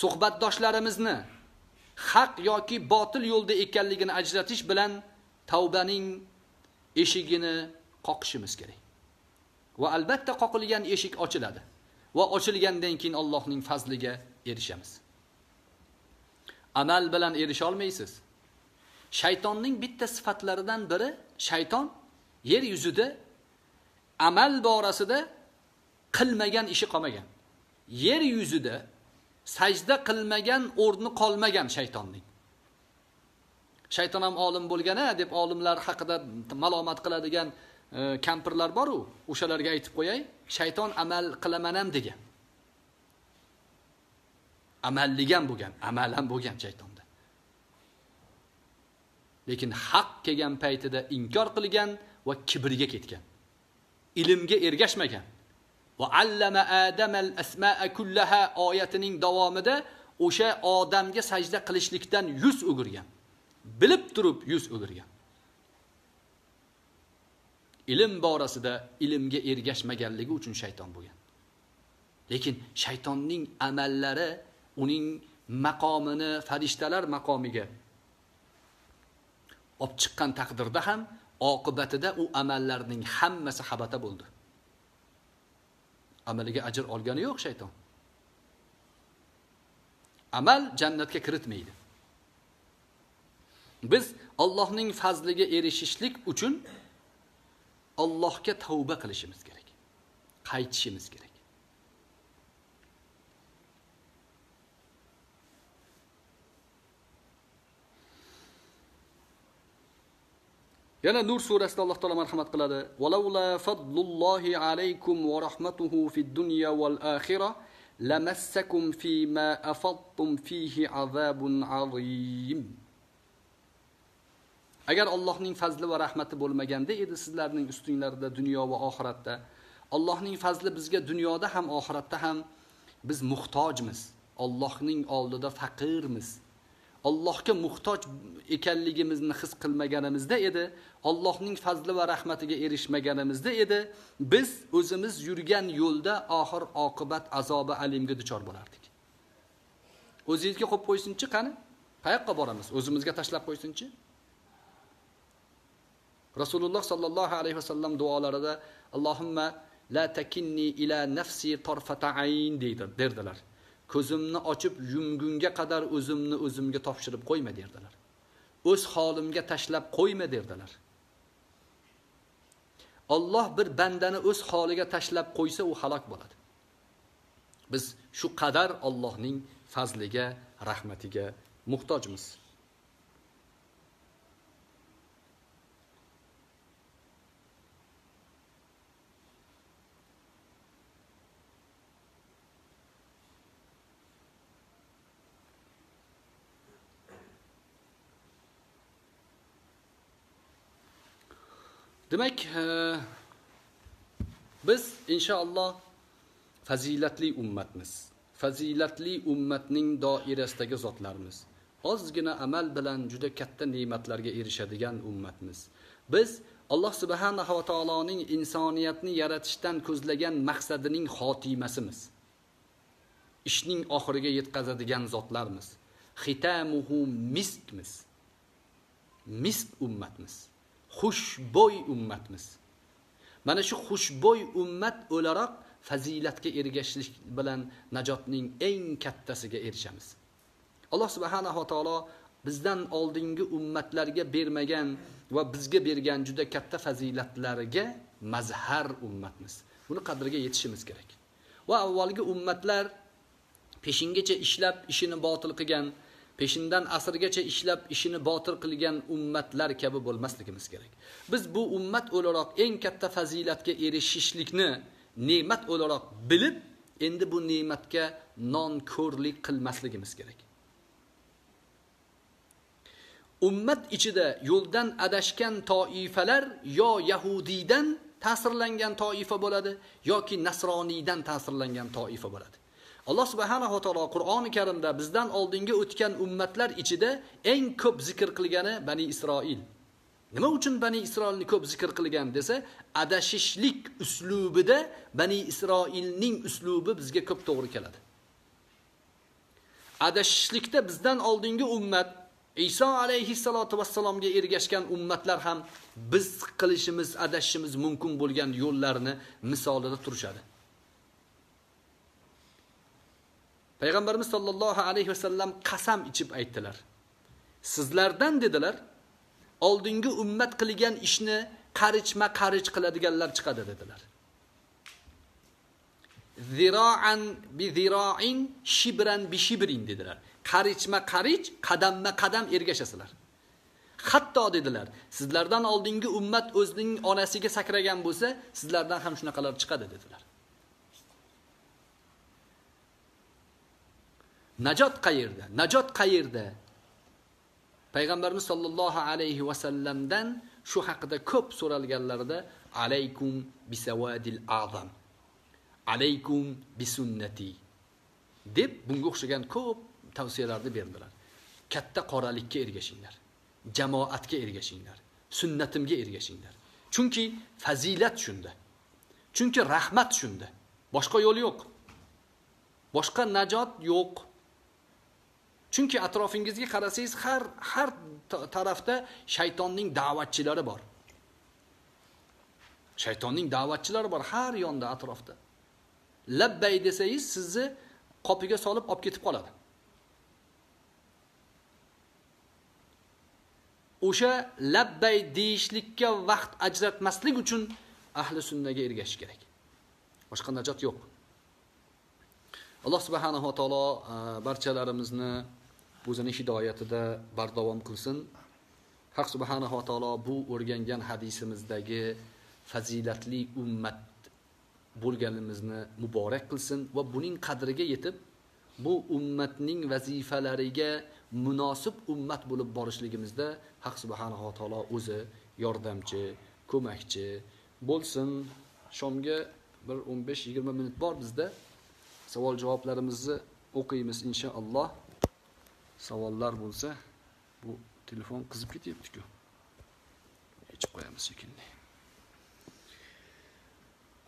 suhbatdoshlarimizni haq yoki botil yo'lda ekanligini ajratish bilan tavbaning eshigini qoqishimiz kerak. Va albatta qoqilgan eshik ochiladi. Va ochilgandan keyin Allohning fazliga erishamiz. Amal bilan erisha olmaysiz. Shaytonning bitta sifatlaridan biri shayton yer yuzida amal borasida qilmagan ishi qolmagan. Yer yuzida sajda qilmagan o'rni qolmagan shaytonning. Shayton ham olim bo'lgana deb olimlar haqida malomat qiladigan Э, kampirlar bor-u, o'shalarga aytib qo'yay, shayton amal qilaman ham degan. Amalligan bo'lgan, amal ham bo'lgan shaytonda. Lekin haq kelgan paytida inkor qilgan va kibrga ketgan. Ilmga ergashmagan. Va allama adamal asma'a kullaha oyatining davomida o'sha odamga sajda qilishlikdan yuz o'girgan. Bilib turib yuz o'girgan. Ilm borasida ilmga ergashmaganligi uchun shayton bo'lgan. Lekin shaytonning amallari uning maqomini farishtalar maqomiga olib chiqqan taqdirda ham oqibatida u amallarning hammasi habata bo'ldi. Amaliga ajr olgani yo'q shayton. Amal jannatga kiritmaydi. Biz Allohning fazliga erishishlik uchun Allohga tavba qilishimiz kerak. Qaytishimiz kerak. Yana Nur surasida Alloh taolo marhamat qiladi. Walaula fadlullohi alaykum va rahmatuhu fid dunya wal akhirah lamassakum ma afadtum fihi azabun azim. Agar Allohning fazli va rahmati bo'lmaganda edi sizlarning ustinglarda dunyo va oxiratda, Allohning fazli bizga dunyoda ham oxiratda ham biz muhtojmiz. Allohning oldida faqirmiz. Allohga muhtoj ekanligimizni his qilmaganimizda edi, Allohning fazli va rahmatiga erishmaganimizda edi, biz o'zimiz yurgan yo'lda oxir oqibat azobi alimga duchor bo'lardik. O'zingizga qo'yib qo'ysinchi, qani? Qayoqqa boramiz? O'zimizga tashlab qo'ysinchi? Rasululloh sallallohu alayhi vasallam duolarida Allohumma la takinni ila nafsi torfata ayn deydilar. ko'zimni ochib yumgunga qadar o'zimni o'zimga topshirib qo'yma derdilar. O'z holimga tashlab qo'yma derdilar. Alloh bir bandani o'z holiga tashlab qo'ysa, u halok bo'ladi. Biz shu qadar Allohning fazliga, rahmatiga muhtojmiz. Demak, e, biz inshaalloh fazilatli ummatmiz. Fazilatli ummatning doirasidagi zotlarmiz. Ozgina amal bilan juda katta ne'matlarga erishadigan ummatmiz. Biz Alloh subhanahu va taoloning insoniyatni yaratishdan ko'zlagan maqsadining xotimasimiz. Ishning oxiriga yetkazadigan zotlarmiz. Xitamuhu miskmiz. Misk ummatmiz. Xushbo'y ummatmiz. Mana shu xushbo'y ummat o'laroq fazilatga ergashishlik bilan najotning eng kattasiga erishamiz. Alloh subhanahu va taolo bizdan oldingi ummatlarga bermagan va bizga bergan juda katta fazilatlarga mazhar ummatmiz. buni qadriga yetishimiz kerak va avvalgi ummatlar peshingacha ishlab ishini botil qilgan peshindan asrgacha ishlab ishini botir qilgan ummatlar kabi bo'lmasligimiz kerak. Biz bu ummat o'laroq eng katta fazilatga erishishlikni ne'mat o'laroq bilib endi bu ne'matga nonko'rlik qilmasligimiz kerak. Ummat ichida yo'ldan adashgan toifalar yo yahudiydan ta'sirlangan toifa bo'ladi yoki nasroniydan ta'sirlangan toifa bo'ladi. Alloh subhanahu va taolo qur'oni karimda bizdan oldingi o'tgan ummatlar ichida eng ko'p zikr qilgani bani isroil. Nima uchun bani isroilni ko'p zikr qilgan desa adashishlik uslubida bani isroilning uslubi bizga ko'p to'g'ri keladi. Adashishlikda bizdan oldingi ummat iso alayhissalotu vassalomga ergashgan ummatlar ham biz qilishimiz adashishimiz mumkin bo'lgan yo'llarni misolida turishadi. Payg'ambarimiz sollallohu alayhi vasallam qasam ichib aytdilar. Sizlardan dedilar oldingi ummat qilgan ishni qarichma qarich qiladiganlar chiqadi dedilar. Ziroan bi ziroin shibran bi shibrin dedilar. Qarichma qarich qadamma qadam ergashasizlar hatto dedilar sizlardan oldingi ummat o'zining onasiga sakragan bo'lsa sizlardan ham shunaqalar chiqadi dedilar. Najot qayerda? Najot qayerda? Payg'ambarimiz sollallohu alayhi vasallamdan shu haqida ko'p so'ralganlarida alaykum bisavadil azam. Alaykum bisunnati. deb bunga o'xshagan ko'p tavsiyalarni berdilar. Katta qoralikka ergashinglar jamoatga ergashinglar sunnatimga ergashinglar. Chunki fazilat shunda. Chunki rahmat shunda. Boshqa yo'l yo'q. Boshqa najot yo'q. Chunki atrofingizga qarasangiz har har tarafda shaytonning da'vatchilari bor. Shaytonning da'vatchilari bor har yonda atrofda. Labbay desangiz sizni qopiga solib olib ketib qoladi. O'sha labbay deyishlikka vaqt ajratmaslik uchun ahli sunnaga ergashish kerak. Boshqa najot yo'q. Alloh subhanahu va taolo barchalarimizni o'zini hidoyatida bardavom qilsin. Haq subhanahu va taolo bu o'rgangan hadisimizdagi fazilatli ummat bo'lganimizni muborak qilsin va buning qadriga yetib bu ummatning vazifalariga munosib ummat bo'lib borishligimizda haq subhanahu va taolo o'zi yordamchi ko'makchi bo'lsin. Shomga bir 15-20 minut bor bizda. Savol javoblarimizni o'qiymiz inshaalloh. Savollar bo'lsa bu telefon qizib ketyapti-ku. Yechib qo'yamiz shekilli.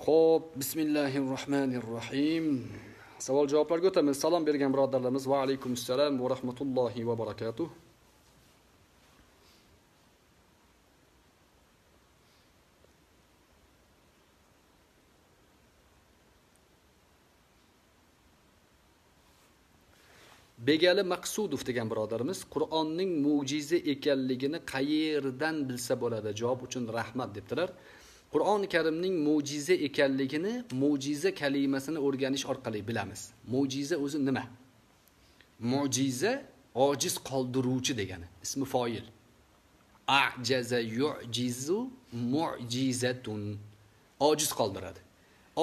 Xo'p, bismillahirrohmanirrohim. rohmanir rohim. Savol javoblarga o'tamiz. Salom bergan birodarlarimiz va alaykum assalom va rahmatullohi va barakatuh. Begali Maqsudov degan birodarimiz Qur'onning mo'jiza ekanligini qayerdan bilsa bo'ladi? Javob uchun rahmat debdilar. Qur'oni Karimning mo'jiza ekanligini mo'jiza kalimasini o'rganish orqali bilamiz. Mo'jiza o'zi nima? Mo'jiza ojiz qoldiruvchi degani, ismi foil. Ajaza yu'jizu mu'jizatun. Ojiz qoldiradi.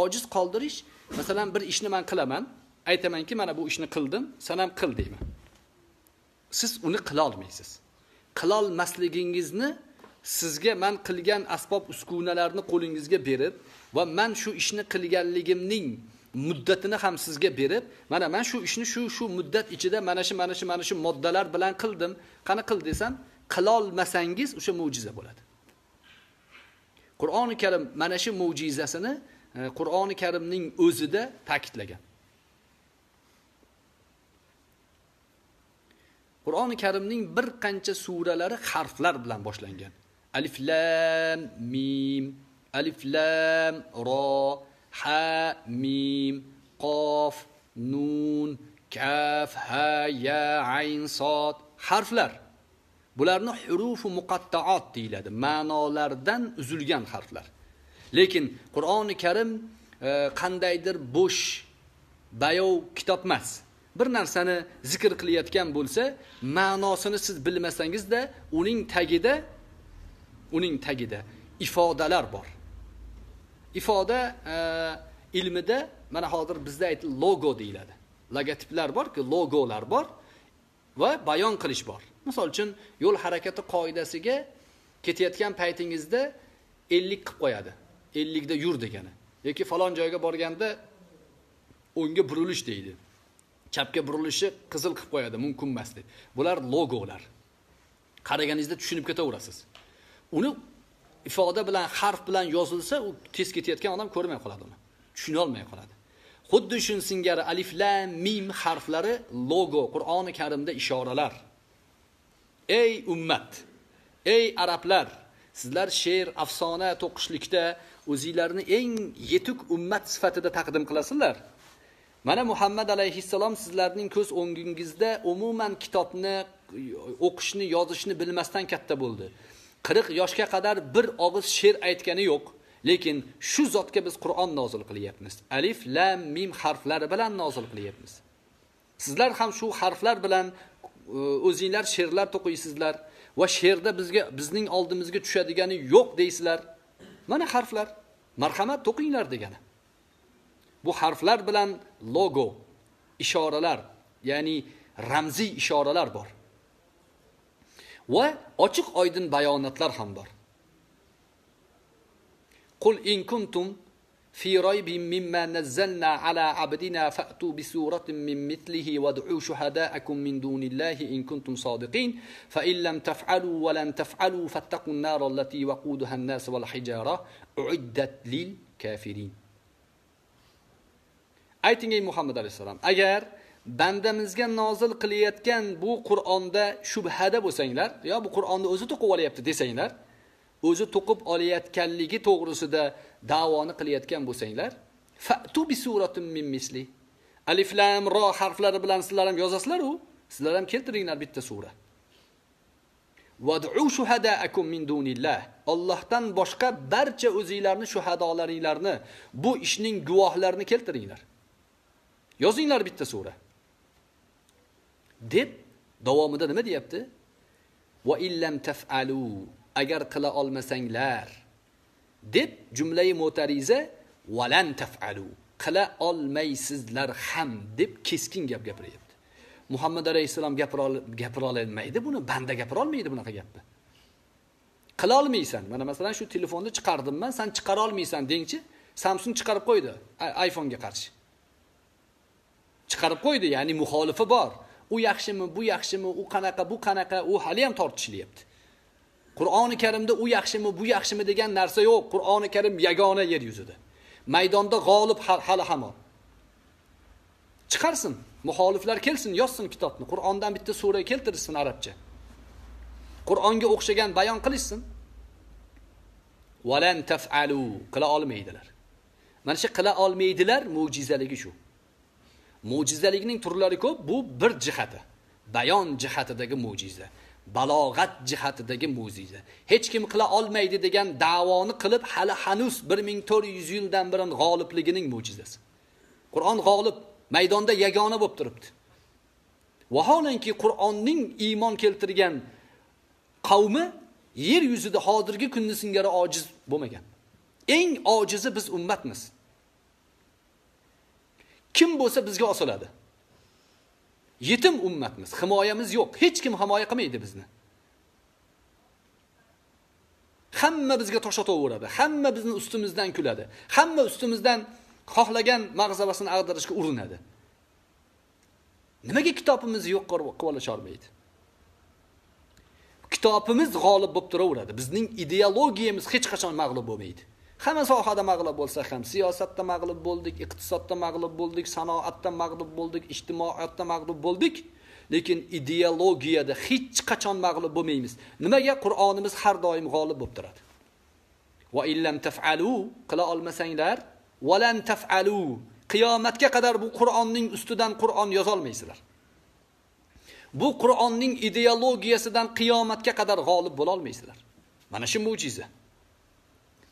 Ojiz qoldirish, masalan, bir ishni men qilaman, aytamanki mana bu ishni qildim san ham qil deyman. Siz uni qilolmaysiz qilolmasligingizni sizga man qilgan asbob uskunalarni qo'lingizga berib va man shu ishni qilganligimning muddatini ham sizga berib mana man shu ishni shu shu muddat ichida mana shu mana shu mana shu moddalar bilan qildim. Qani qil desam qilolmasangiz o'sha mo'jiza bo'ladi. Qur'oni karim mana shu mo'jizasini e, qur'oni karimning o'zida ta'kidlagan. Qur'oni Karimning bir qancha suralari harflar bilan boshlangan. Alif lam mim, alif lam ro, ha mim, qof, nun, kaf, ha ya ayn sod harflar. Bularni hurufu muqattaot deyiladi. Ma'nolardan uzilgan harflar. Lekin Qur'oni Karim e, qandaydir bo'sh bayov kitob emas bir narsani zikr qilayotgan bo'lsa ma'nosini siz bilmasangizda uning tagida uning tagida ifodalar bor. Ifoda e, ilmida mana hozir bizda aytil logo deyiladi. Logotiplar borku logolar bor va bayon qilish bor. Misol uchun yo'l harakati qoidasiga ketayotgan paytingizda ellik qilib qo'yadi. Ellikda yur degani. Yoki falon joyga borganda o'ngga burilish deydi. Chapga burilishi qizil qilib qo'yadi mumkin emas deb. Bular logolar. Qaraganingizda tushunib ketaverasiz. Uni ifoda bilan harf bilan yozilsa u tez ketayotgan odam ko'rmay qoladi uni tushunolmay qoladi. Xuddi shun singari alif lam mim harflari logo qur'oni karimda ishoralar. Ey ummat! Ey arablar! Sizlar she'r afsona to'qishlikda o'zinglarni eng yetuk ummat sifatida taqdim qilasizlar. Mana muhammad alayhissalom sizlarning ko'z o'ngingizda umuman kitobni o'qishni yozishni bilmasdan katta bo'ldi. Qirq yoshga qadar bir og'iz she'r aytgani yo'q lekin shu zotga biz qur'on nozil qilyapmiz. Alif lam mim harflari bilan nozil qilyapmiz. Sizlar ham shu harflar bilan e, o'zinglar she'rlar to'qiysizlar va she'rda bizga bizning oldimizga tushadigani yo'q deysizlar. Mana harflar. Marhamat to'qinglar degani. bu harflar bilan logo ishoralar ya'ni ramziy ishoralar bor. Va ochiq oydin bayonotlar ham bor. Qul in kuntum fi raybin mimma nazzalna ala abdina fa'tu bi suratin min mithlihi wad'u shuhada'akum min dunillahi in kuntum sodiqin fa in lam taf'alu wa lan taf'alu fattaqun nar allati waquduha an-nas wal hijara u'iddat lil kafirin. Ayting ey muhammad alayhissalom agar bandamizga nozil qilayotgan bu qur'onda shubhada bo'lsanglar yo bu qur'onni o'zi to'qib olyapti desanglar o'zi to'qib olayotganligi to'g'risida da'voni qilayotgan bo'lsanglar fatu bi suratin min misli alif lam ro harflari bilan sizlar ham yozasizlaru sizlar ham keltiringlar bitta sura vadu shuhadaakum min dunillah. Allohdan boshqa barcha o'zinglarni shuhadolaringlarni, bu ishning guvohlarini keltiringlar. Yozinglar bitta sura. deb davomida nima deyapti? Va illam taf'alu agar qila olmasanglar deb jumlai mo'tariza valan taf'alu qila olmaysizlar ham deb keskin gap gapiryapti muhammad alayhissalom gapira olmaydi buni banda gapira olmaydi bunaqa gapni qila olmaysan mana masalan shu telefonni chiqardim man san chiqara olmaysan dengchi samsung chiqarib qo'ydi iphonega qarshi chiqarib qo'ydi ya'ni muxolifi bor. U yaxshimi bu yaxshimi u qanaqa bu qanaqa u hali ham tortishilyapti. Qur'oni karimda u yaxshimi bu yaxshimi degan narsa yo'q. Qur'oni karim yagona yer yuzida. Maydonda g'olib hali hamon. Chiqarsin muxoliflar kelsin yozsin kitobni. Qur'ondan bitta sura keltirishsin arabcha. Qur'onga o'xshagan bayon qilishsin. Valan tafalu qila olmaydilar. Mana shu qila olmaydilar mo'jizaligi shu. Mo'jizalikning turlari ko'p bu bir jihati. Bayon jihatidagi mo'jiza balog'at jihatidagi mo'jiza. Hech kim qila olmaydi degan da'voni qilib hali hanuz 1400 yildan beri g'olibligining mo'jizasi. Qur'on g'olib maydonda yagona bo'lib turibdi. Vaholanki qur'onning iymon keltirgan qavmi yer yuzida hozirgi kunni singari ojiz bo'lmagan. Eng ojizi biz ummatmiz. Kim bo'lsa bizga osiladi yetim ummatmiz himoyamiz yo'q. Hech kim himoya qilmaydi bizni. Hamma bizga tosh otaveradi hamma bizni ustimizdan kuladi hamma ustimizdan xohlagan mag'zavasini ag'darishga urinadi. Nimaga kitobimizni yo'q qilib olisholmaydi kitobimiz g'olib bo'lib turaveradi. Bizning ideologiyamiz hech qachon mag'lub bo'lmaydi. Hamma sohada mag'lub bo'lsak ham siyosatda mag'lub bo'ldik iqtisodda mag'lub bo'ldik sanoatda mag'lub bo'ldik ijtimoiyotda mag'lub bo'ldik lekin ideologiyada hech qachon mag'lub bo'lmaymiz. Nimaga? Qur'onimiz har doim g'olib bo'lib turadi. Va illam tafalu qila olmasanglar valan tafalu qiyomatga qadar bu qur'onning ustidan qur'on yozolmaysizlar. Bu qur'onning ideologiyasidan qiyomatga qadar g'olib bo'lolmaysizlar. Mana shu mo'jiza.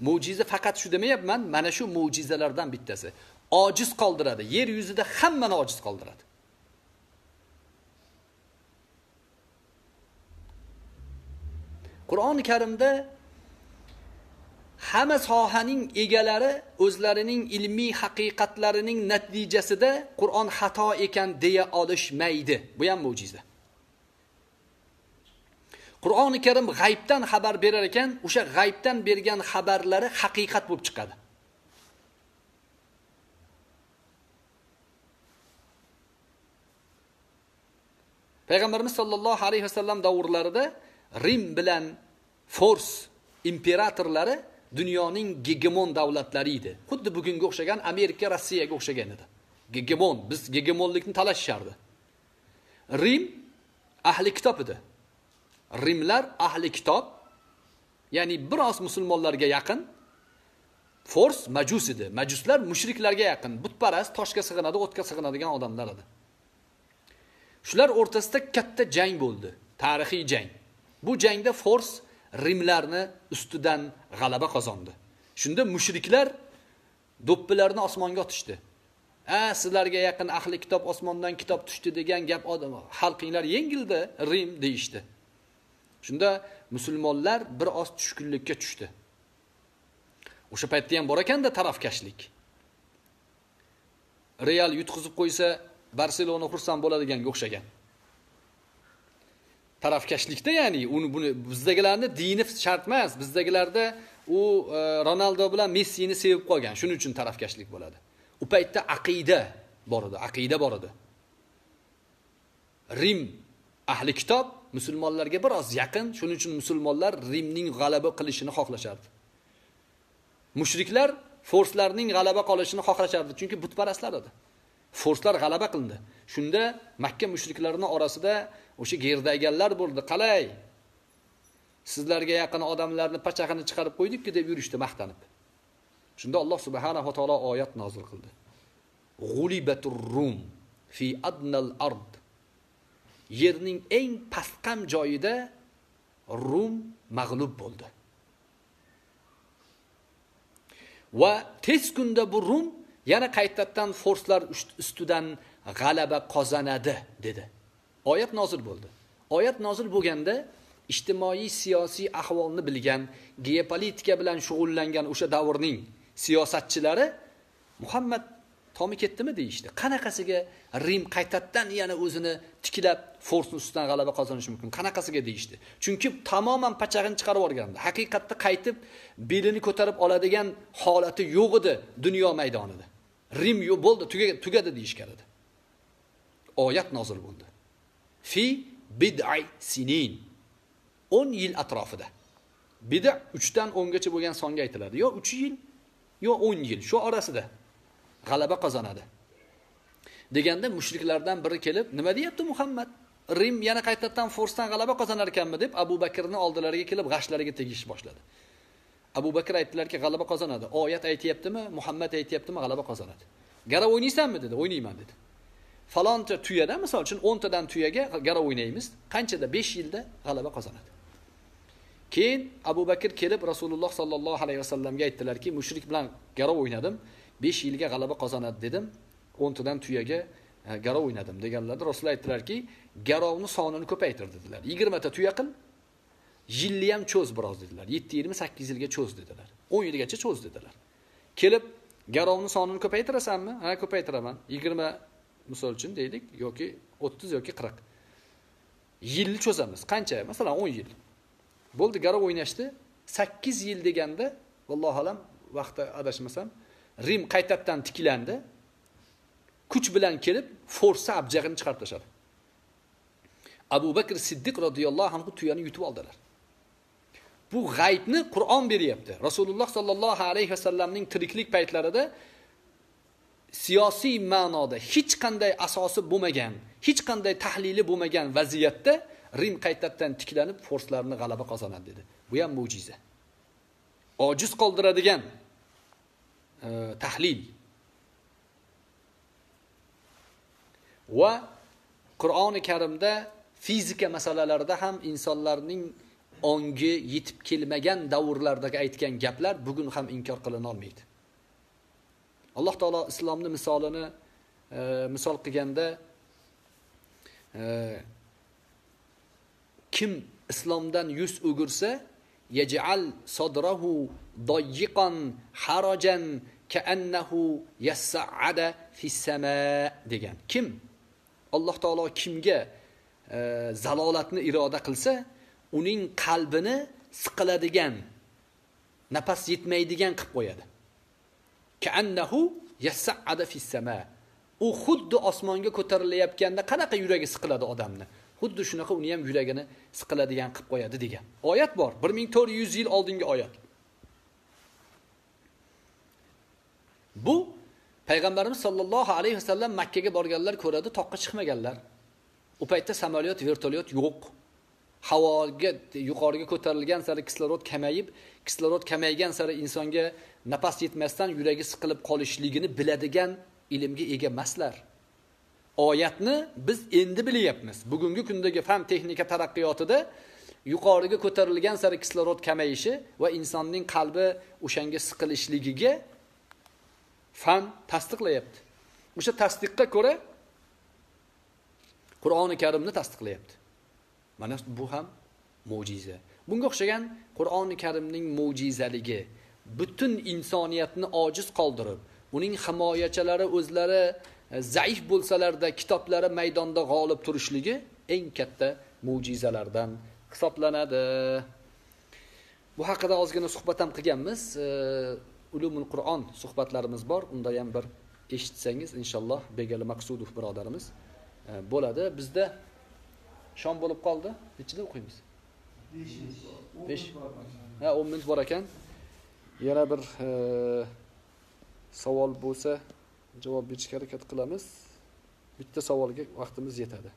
Mo'jiza faqat shu demayapman mana shu mo'jizalardan bittasi. Ojiz qoldiradi. Yer yuzida hammani ojiz qoldiradi. Qur'oni karimda hamma sohaning egalari o'zlarining ilmiy haqiqatlarining natijasida qur'on xato ekan deya olishmaydi bu ham mo'jiza. Qur'oni karim g'aybdan xabar berar ekan o'sha g'aybdan bergan xabarlari haqiqat bo'lib chiqadi. Payg'ambarimiz sollallohu alayhi vasallam davrlarida rim bilan fors imperatorlari dunyoning gegemon davlatlari edi. Xuddi bugunga o'xshagan amerika rossiyaga o'xshagan edi. Gegemon biz gegemonlikni talashishardi. Rim ahli kitob edi. Rimlar ahli kitob ya'ni biroz musulmonlarga yaqin fors majus edi. Majuslar mushriklarga yaqin. Butparast toshga sig'inadi o'tga sig'inadigan odamlar edi. Shular o'rtasida katta jang bo'ldi. Tarixiy jang. Bu jangda fors rimlarni ustidan g'alaba qozondi. Shunda mushriklar do'ppilarni osmonga otishdi. A sizlarga yaqin ahli kitob osmondan kitob tushdi degan gap odam xalqinglar yengildi rim deyishdi. Shunda musulmonlar bir oz tushkunlikka tushdi. O'sha paytda ham bor ekanda tarafkashlik. Real yutqizib qo'ysa barselona xursand bo'ladiganga o'xshagan. Tarafkashlikda ya'ni uni buni bizdagilarni dini shart emas bizdagilarda u e, ronaldo bilan messini sevib qolgan. Shuning uchun tarafkashlik bo'ladi. U paytda aqida bor edi aqida bor edi rim ahli kitob musulmonlarga biroz yaqin. Shuning uchun musulmonlar rimning g'alaba qilishini xohlashardi. Mushriklar forslarning g'alaba qolishini xohlashardi. Chunki butparastlar edi. Forslar g'alaba qildi shunda makka mushriklarini orasida o'sha gerdaganlar bo'ldi. Qalay sizlarga yaqin odamlarni pachag'ini chiqarib qo'ydikku deb yurishdi maqtanib. Shunda alloh subhanahu va taolo oyat nozil qildi. G'ulibatur rum fi adnal ard. Yerning eng pastqam joyida rum mag'lub bo'ldi. Va tez kunda bu rum yana qaytadan forslar ustidan g'alaba qozonadi dedi. Oyat nozil bo'ldi. Oyat nozil bo'lganda ijtimoiy siyosiy ahvolni bilgan geopolitika bilan shug'ullangan o'sha davrning siyosatchilari muhammad tomi ketdimi deyishdi. Qanaqasiga rim qaytadan yana o'zini tiklab forsni ustidan g'alaba qozonishi mumkin? Qanaqasiga deyishdi? Chunki tamoman pachag'ini chiqarib yuborgandi. Haqiqatda qaytib belini ko'tarib oladigan holati yo'q edi dunyo maydonida. Rim yo'q bo'ldi tugadi deyishgan edi. Oyat nozil bo'ldi. Fi bidai sinin. 10 yil atrofida. Bida 3 dan 10 gacha bo'lgan songa aytiladi. Yo 3 yil yo 10 yil. Shu orasida. G'alaba qozonadi. Deganda mushriklardan biri kelib nima deyapti muhammad? Rim yana qaytadan forsdan g'alaba qozonar ekanmi deb abu bakrni oldilariga kelib g'ashlariga tegish boshladi. Abu bakr aytdilarki g'alaba qozonadi. Oyat aytyaptimi muhammad aytyaptimi g'alaba qozonadi. Gara o'ynaysanmi? dedi. O'ynayman dedi. Falonta tuyada misol uchun o'ntadan tuyaga gara o'ynaymiz. Qanchada? Besh yilda g'alaba qozonadi. Keyin abu bakr kelib rasululloh sollallohu alayhi vasallamga aytdilarki mushrik bilan garov o'ynadim. Besh yilga g'alaba qozonadi dedim. O'ntadan tuyaga garov o'ynadim deganlarda rasululloh aytdilarki garovni sonini ko'paytir dedilar. Yigirmata tuya qil yilni ham cho'z biroz dedilar. Yetti yilmi sakkiz yilga cho'z dedilar. O'n yilgacha cho'z dedilar. Kelib garovni sonini ko'paytirasanmi? Ha ko'paytiraman. Yigirma misol uchun deylik yoki o'ttiz yoki qirq. Yilni cho'zamiz. Qancha? Masalan o'n yil. Bo'ldi garov o'ynashdi. Sakkiz yil deganda vallohu alam vaqtda adashmasam rim qaytadan tiklandi. Kuch bilan kelib forsa abjag'ini chiqarib tashladi. Abu bakr siddiq roziyallohu anhu tuyani yutib oldilar. Bu g'aybni qur'on beryapti. Rasululloh sollallohu alayhi vasallamning tiriklik paytlarida siyosiy ma'noda hech qanday asosi bo'lmagan hech qanday tahlili bo'lmagan vaziyatda rim qaytadan tiklanib forslarni g'alaba qozonadi dedi. Bu ham mo'jiza. Ojiz qoldiradigan tahlil va qur'oni karimda fizika masalalarida ham insonlarning ongi yetib kelmagan davrlardagi aytgan gaplar bugun ham inkor qilinolmaydi alloh taolo islomni misolini e, misol qilganda e, kim islomdan yuz o'girsa yaj'al صدره ضيقا harajan kaannahu yassa'ada fis sama degan kim alloh taolo kimga e, zalolatni iroda qilsa uning qalbini siqiladigan nafas yetmaydigan qilib qo'yadi kaannahu yassa'ada fis sama u xuddi osmonga ko'tarilayotganda qanaqa yuragi siqiladi odamni xuddi shunaqa uni ham yuragini siqiladigan qilib qo'yadi degan. Oyat bor. Bir ming to'rt yuz yil oldingi oyat. Bu payg'ambarimiz sollallohu alayhi vasallam makkaga borganlar ko'radi toqqa chiqmaganlar. U paytda samolyot vertolyot yo'q. Havoga yuqoriga ko'tarilgan sari kislorod kamayib kislorod kamaygan sari insonga nafas yetmasdan yuragi siqilib qolishligini biladigan ilmga ega emaslar oyatni biz endi bilyapmiz. Bugungi kundagi fan texnika taraqqiyotida yuqoriga ko'tarilgan sari kislorod kamayishi va insonning qalbi o'shanga siqilishligiga fan tasdiqlayapti. O'sha tasdiqqa ko'ra qur'oni karimni tasdiqlayapti. Mana bu ham mo'jiza. Bunga o'xshagan qur'oni karimning mo'jizaligi butun insoniyatni ojiz qoldirib uning himoyachilari o'zlari E, zaif bo'lsalarda kitoblari maydonda g'olib turishligi eng katta mo'jizalardan hisoblanadi. Bu haqida ozgina suhbat ham qilganmiz. E, Ulumul qur'on suhbatlarimiz bor. Unda ham bir eshitsangiz inshaalloh begali maqsudov birodarimiz e, bo'ladi. Bizda shom bo'lib qoldi. Nechida o'qiymiz? Besh. Ha o'n minut bor ekan. Yana bir e, savol bo'lsa javob berishga harakat qilamiz. Bitta savolga vaqtimiz yetadi.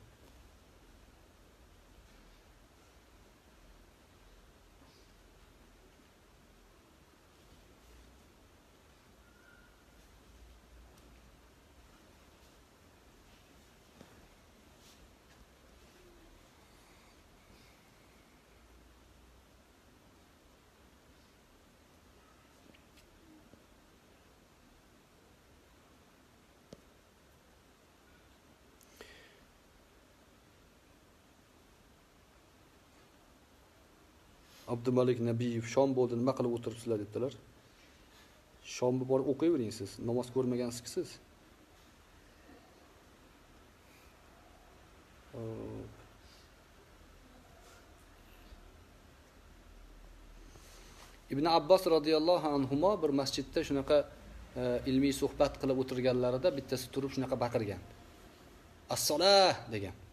Abdumalik nabiyev shom bo'ldi nima qilib o'tiribsizlar debdilar shomni borib o'qiyvering siz namoz ko'rmagansiz siz. Ibn abbos roziyallohu anhu bir masjidda shunaqa e, ilmiy suhbat qilib o'tirganlarida bittasi turib shunaqa baqirgan. Assola degan.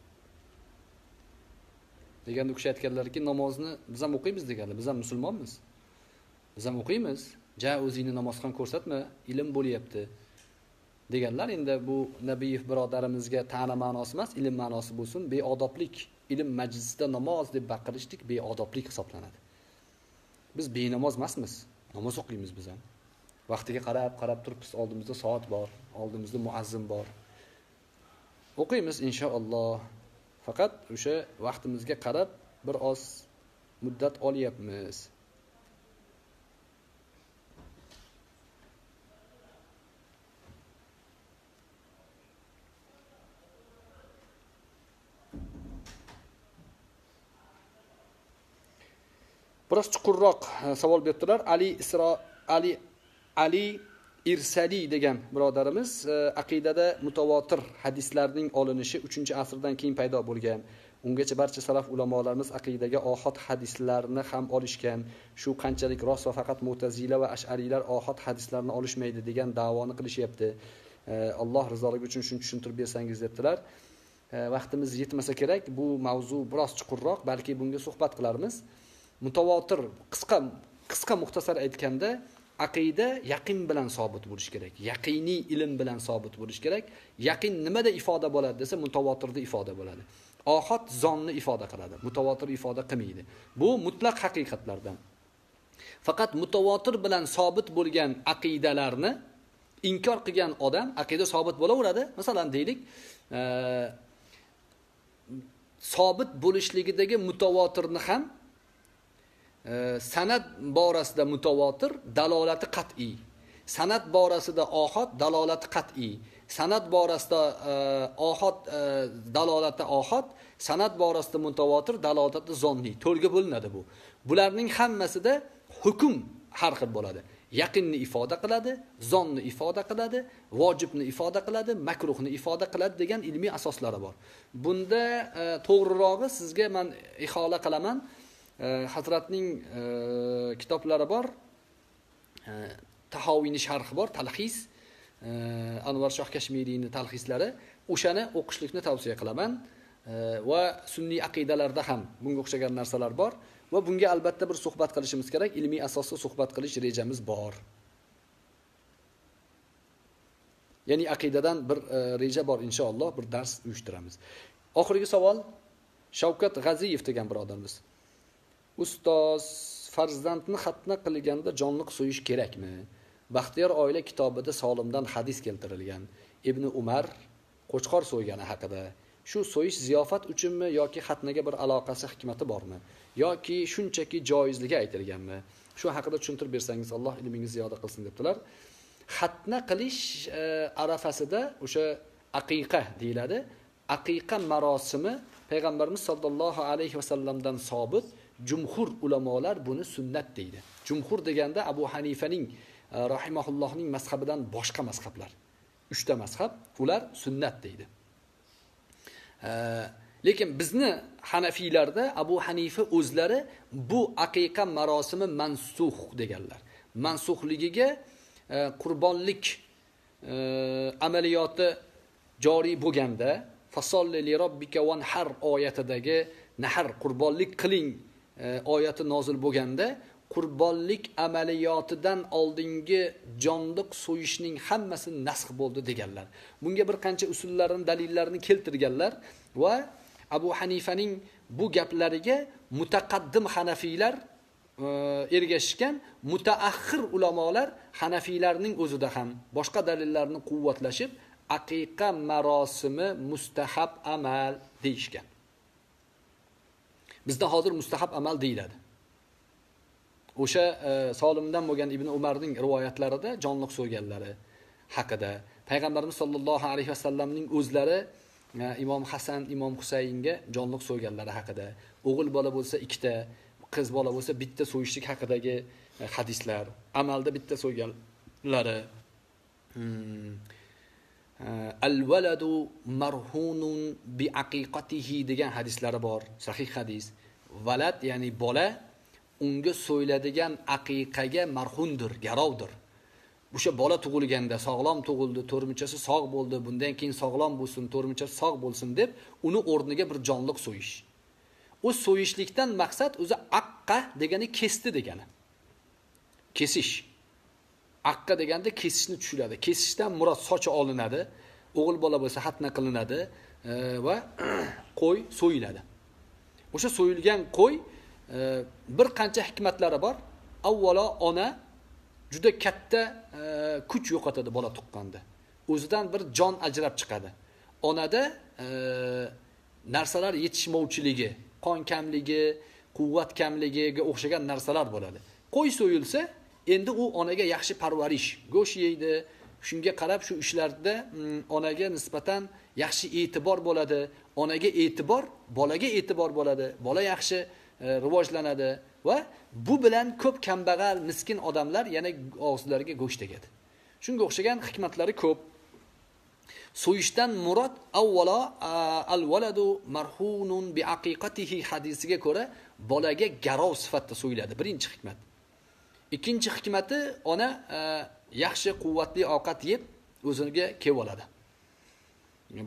Deganda u kishi aytganlarki namozni biz ham o'qiymiz deganlar biz ham musulmonmiz. Biz ham o'qiymiz. Ja o'zingni namozxon ko'rsatma ilm bo'lyapti deganlar. Endi bu nabiyev birodarimizga ta'na ma'nosi emas ilm ma'nosi bo'lsin. Beodoblik ilm majlisida namoz deb baqirishlik beodoblik hisoblanadi. Biz benamoz emasmiz. Namoz o'qiymiz biz ham. Vaqtiga qarab qarab turibmiz oldimizda soat bor oldimizda muazzim bor. O'qiymiz inshaalloh. Faqat o'sha vaqtimizga qarab bir oz muddat olyapmiz. Biroz chuqurroq eh, savol beribdilar ali isro ali ali irsaliy degan birodarimiz e, aqidada mutavotir hadislarning olinishi 3 asrdan keyin paydo bo'lgan. Ungacha barcha salaf ulamolarimiz aqidaga ohod hadislarni ham olishgan. Shu qanchalik rost va faqat mo'tazila va ashariylar ohod hadislarni olishmaydi degan davoni qilishyapti. E, Alloh rizoligi uchun shuni tushuntirib bersangiz debdilar. E, vaqtimiz yetmasa kerak bu mavzu biroz chuqurroq balki bunga suhbat qilarmiz. Mutavotir qisqa qisqa muxtasar aytganda aqida yaqin bilan sobit bo'lishi kerak. Yaqiniy ilm bilan sobit bo'lishi kerak. Yaqin nimada ifoda bo'ladi desa mutavotirda ifoda bo'ladi. Ohod zonni ifoda qiladi. Mutavotir ifoda qilmaydi. Bu mutlaq haqiqatlardan. Faqat mutavotir bilan sobit bo'lgan aqidalarni inkor qilgan odam aqida sobit bo'laveradi. Masalan deylik sobit bo'lishligidagi mutavotirni ham san'at borasida mutavotir dalolati qat'iy. San'at borasida ohod dalolati qat'iy. San'at borasida e, ohod e, dalolati ohod san'at borasida mutavotir dalolati zonniy to'rga bo'linadi bu. Bularning hammasida hukm har xil bo'ladi. Yaqinni ifoda qiladi zonni ifoda qiladi vojibni ifoda qiladi makruhni ifoda qiladi degan ilmiy asoslari bor. Bunda e, to'g'rirog'i sizga man ihola qilaman. E, hazratning e, kitoblari bor. E, Tahoviyni sharhi bor talhis anvar shoh kashmiriyni talhislari o'shani o'qishlikni tavsiya qilaman. Va sunniy aqidalarda ham bunga o'xshagan narsalar bor. Va bunga albatta bir suhbat qilishimiz kerak. Ilmiy asosda suhbat qilish rejamiz bor. Ya'ni aqidadan bir reja bor inshaalloh bir dars uyushtiramiz. Oxirgi savol. Shavkat g'aziyev degan birodarimiz ustoz farzandni xatna qilganda jonliq so'yish kerakmi? Baxtiyor oila kitobida solimdan hadis keltirilgan. Ibn umar qo'chqor so'ygani haqida. Shu so'yish ziyofat uchunmi yoki xatnaga bir aloqasi hikmati bormi? Yoki shunchaki joizligi aytilganmi? Shu haqida tushuntirib bersangiz alloh ilmingizni ziyoda qilsin debdilar. Xatna qilish e, arafasida o'sha aqiqa deyiladi. Aqiqa marosimi payg'ambarimiz sollallohu alayhi vasallamdan sobit jumhur ulamolar buni sunnat deydi. Jumhur deganda abu hanifaning e, rahimahullohning mazhabidan boshqa mazhablar. Uchta mazhab ular sunnat deydi. E, lekin bizni hanafiylarda abu hanifa o'zlari bu aqiqa marosimi mansux deganlar. Mansuxligiga e, qurbonlik amaliyoti joriy bo'lganda fasolli li robbika vanhar oyatidagi nahr qurbonlik qiling E, oyati nozil bo'lganda qurbonlik amaliyotidan oldingi jonliq so'yishning hammasi nasx bo'ldi deganlar. Bunga bir qancha usullarni dalillarini keltirganlar va abu hanifaning bu gaplariga mutaqaddim hanafiylar e, ergashishgan mutaaxir ulamolar hanafiylarning o'zida ham boshqa dalillarni quvvatlashib aqiqa marosimi mustahab amal deyishgan. Bizda hozir mustahab amal deyiladi o'sha e, solimdan bo'lgan ibn umarning rivoyatlarida jonliq so'yganlari haqida payg'ambarimiz sollallohu alayhi vasallamning o'zlari e, imom hasan imom husaynga jonliq so'yganlari haqida o'g'il bola bo'lsa ikkita qiz bola bo'lsa bitta so'yishlik haqidagi e, hadislar amalda bitta so'yganlari hmm. Al valadu marhunun bi aqiqatihi degan hadislari bor. Sahih hadis. Valad ya'ni bola unga so'yiladigan aqiqaga marhundir garovdir. O'sha bola tug'ilganda sog'lom tug'ildi to'rtmichasi sog' bo'ldi bundan keyin sog'lom bo'lsin to'rtmichasi sog' bo'lsin deb uni o'rniga bir jonliq so'yish. U so'yishlikdan maqsad o'zi aqqa degani kesdi degani. Kesish. Aqqa deganda kesishni tushiradi kesishdan murod sochi olinadi. O'g'il bola bo'lsa xatna qilinadi e, va [CLEARS THROAT] qo'y so'yiladi. O'sha so'yilgan qo'y e, bir qancha hikmatlari bor. Avvalo ona juda katta e, kuch yo'qotadi bola tuqqanda. O'zidan bir jon ajrab chiqadi. Onada e, narsalar yetishmovchiligi qon kamligi quvvat kamligiga o'xshagan narsalar bo'ladi. Qo'y so'yilsa endi u onaga yaxshi parvarish go'sht yeydi. Shunga qarab shu ishlarda mm, onaga nisbatan yaxshi e'tibor bo'ladi. Onaga e'tibor bolaga e'tibor bo'ladi. Bola yaxshi E, rivojlanadi va bu bilan ko'p kambag'al miskin odamlar yana og'izlariga go'sht tegadi. Shunga o'xshagan hikmatlari ko'p. So'yishdan murod avvalo al valadu marhunun bi aqiqatihi hadisiga ko'ra bolaga garov sifatida so'yiladi. Birinchi hikmat. Ikkinchi hikmati ona e, yaxshi quvvatli ovqat yeb o'ziga kelib oladi.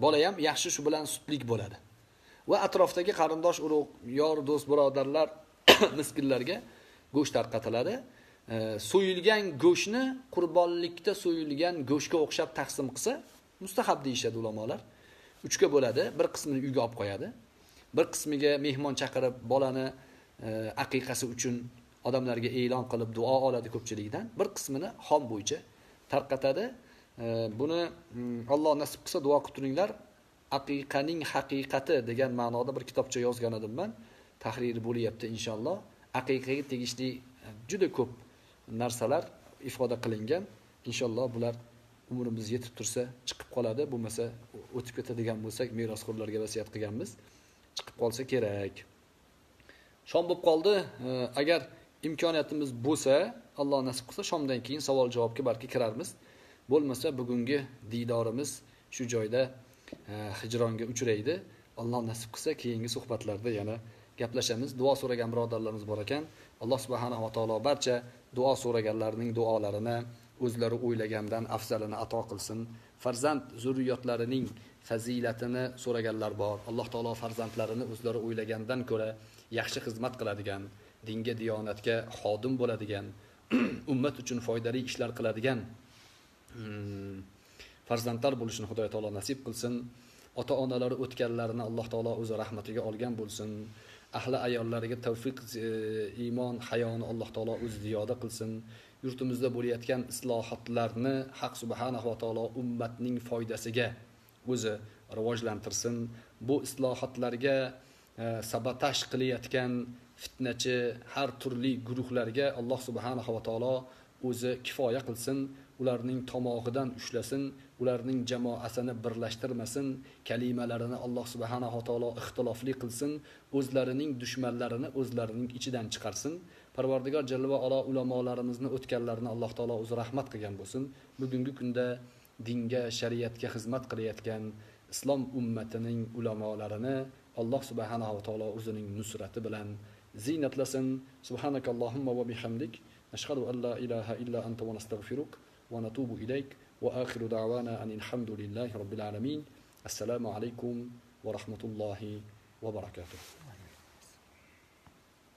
Bola ham yaxshi shu bilan sutlik bo'ladi. Va atrofdagi qarindosh urug' yor do'st birodarlar [COUGHS] miskinlarga go'sht tarqatiladi. E, so'yilgan go'shtni qurbonlikda so'yilgan go'shtga o'xshab taqsim qilsa mustahab deyishadi ulamolar. Uchga bo'ladi bir qismini uyga olib qo'yadi. Bir qismiga mehmon chaqirib bolani e, aqiqasi uchun odamlarga e'lon qilib duo oladi ko'pchilikdan bir qismini xom bo'yicha tarqatadi. E, buni mm, alloh nasib qilsa duo qilib turinglar aqiqaning haqiqati degan ma'noda bir kitobcha yozgan edim man. Tahriri bo'lyapti inshaalloh. Aqiqaga tegishli e, juda ko'p narsalar ifoda qilingan. Inshaalloh bular umrimiz yetib tursa chiqib qoladi. Bo'lmasa o'tib ketadigan bo'lsak merosxo'rlarga vasiyat qilganmiz. Chiqib qolsa kerak. Shom bo'lib qoldi. E, agar imkoniyatimiz bo'lsa alloh nasib qilsa shomdan keyin savol javobga balki kirarmiz. Bo'lmasa bugungi diydorimiz shu joyda e, hijronga uchraydi. Alloh nasib qilsa keyingi suhbatlarda yana gaplashamiz. Duo so'ragan birodarlarimiz bor ekan. Alloh subhanahu va taolo barcha duo so'raganlarning duolarini o'zlari o'ylagandan afzalini ato qilsin. Farzand zurriyotlarining fazilatini so'raganlar bor. Alloh taolo farzandlarini o'zlari o'ylagandan ko'ra yaxshi xizmat qiladigan dinga diyonatga xodim bo'ladigan [CLEARS THROAT] ummat uchun foydali ishlar qiladigan hmm, farzandlar bo'lishini xudo taolo nasib qilsin. Ota onalari o'tganlarini alloh taolo o'zi rahmatiga olgan bo'lsin. Ahli ayollariga tavfiq e, iymon hayoni alloh taolo o'zi ziyoda qilsin. Yurtimizda bo'layotgan islohotlarni haq subhanahu va taolo ummatning foydasiga o'zi rivojlantirsin. Bu islohotlarga e, sabotaj qilayotgan fitnachi har turli guruhlarga alloh subhanahu va taolo o'zi kifoya qilsin ularning tomog'idan ushlasin ularning jamoasini birlashtirmasin kalimalarini alloh subhanahu taolo ixtilofli qilsin o'zlarining dushmanlarini o'zlarining ichidan chiqarsin. Parvardigor jalla va alo ulamolarimizni o'tganlarini alloh taolo o'zi rahmat qilgan bo'lsin. Bugungi kunda dinga shariatga xizmat qilayotgan islom ummatining ulamolarini alloh subhanahu taolo o'zining nusrati bilan زينة لسن. سبحانك اللهم وبحمدك. نشهد أن لا إله إلا أنت ونستغفرك ونتوب إليك. وآخر دعوانا أن الحمد لله رب العالمين. السلام عليكم ورحمة الله وبركاته.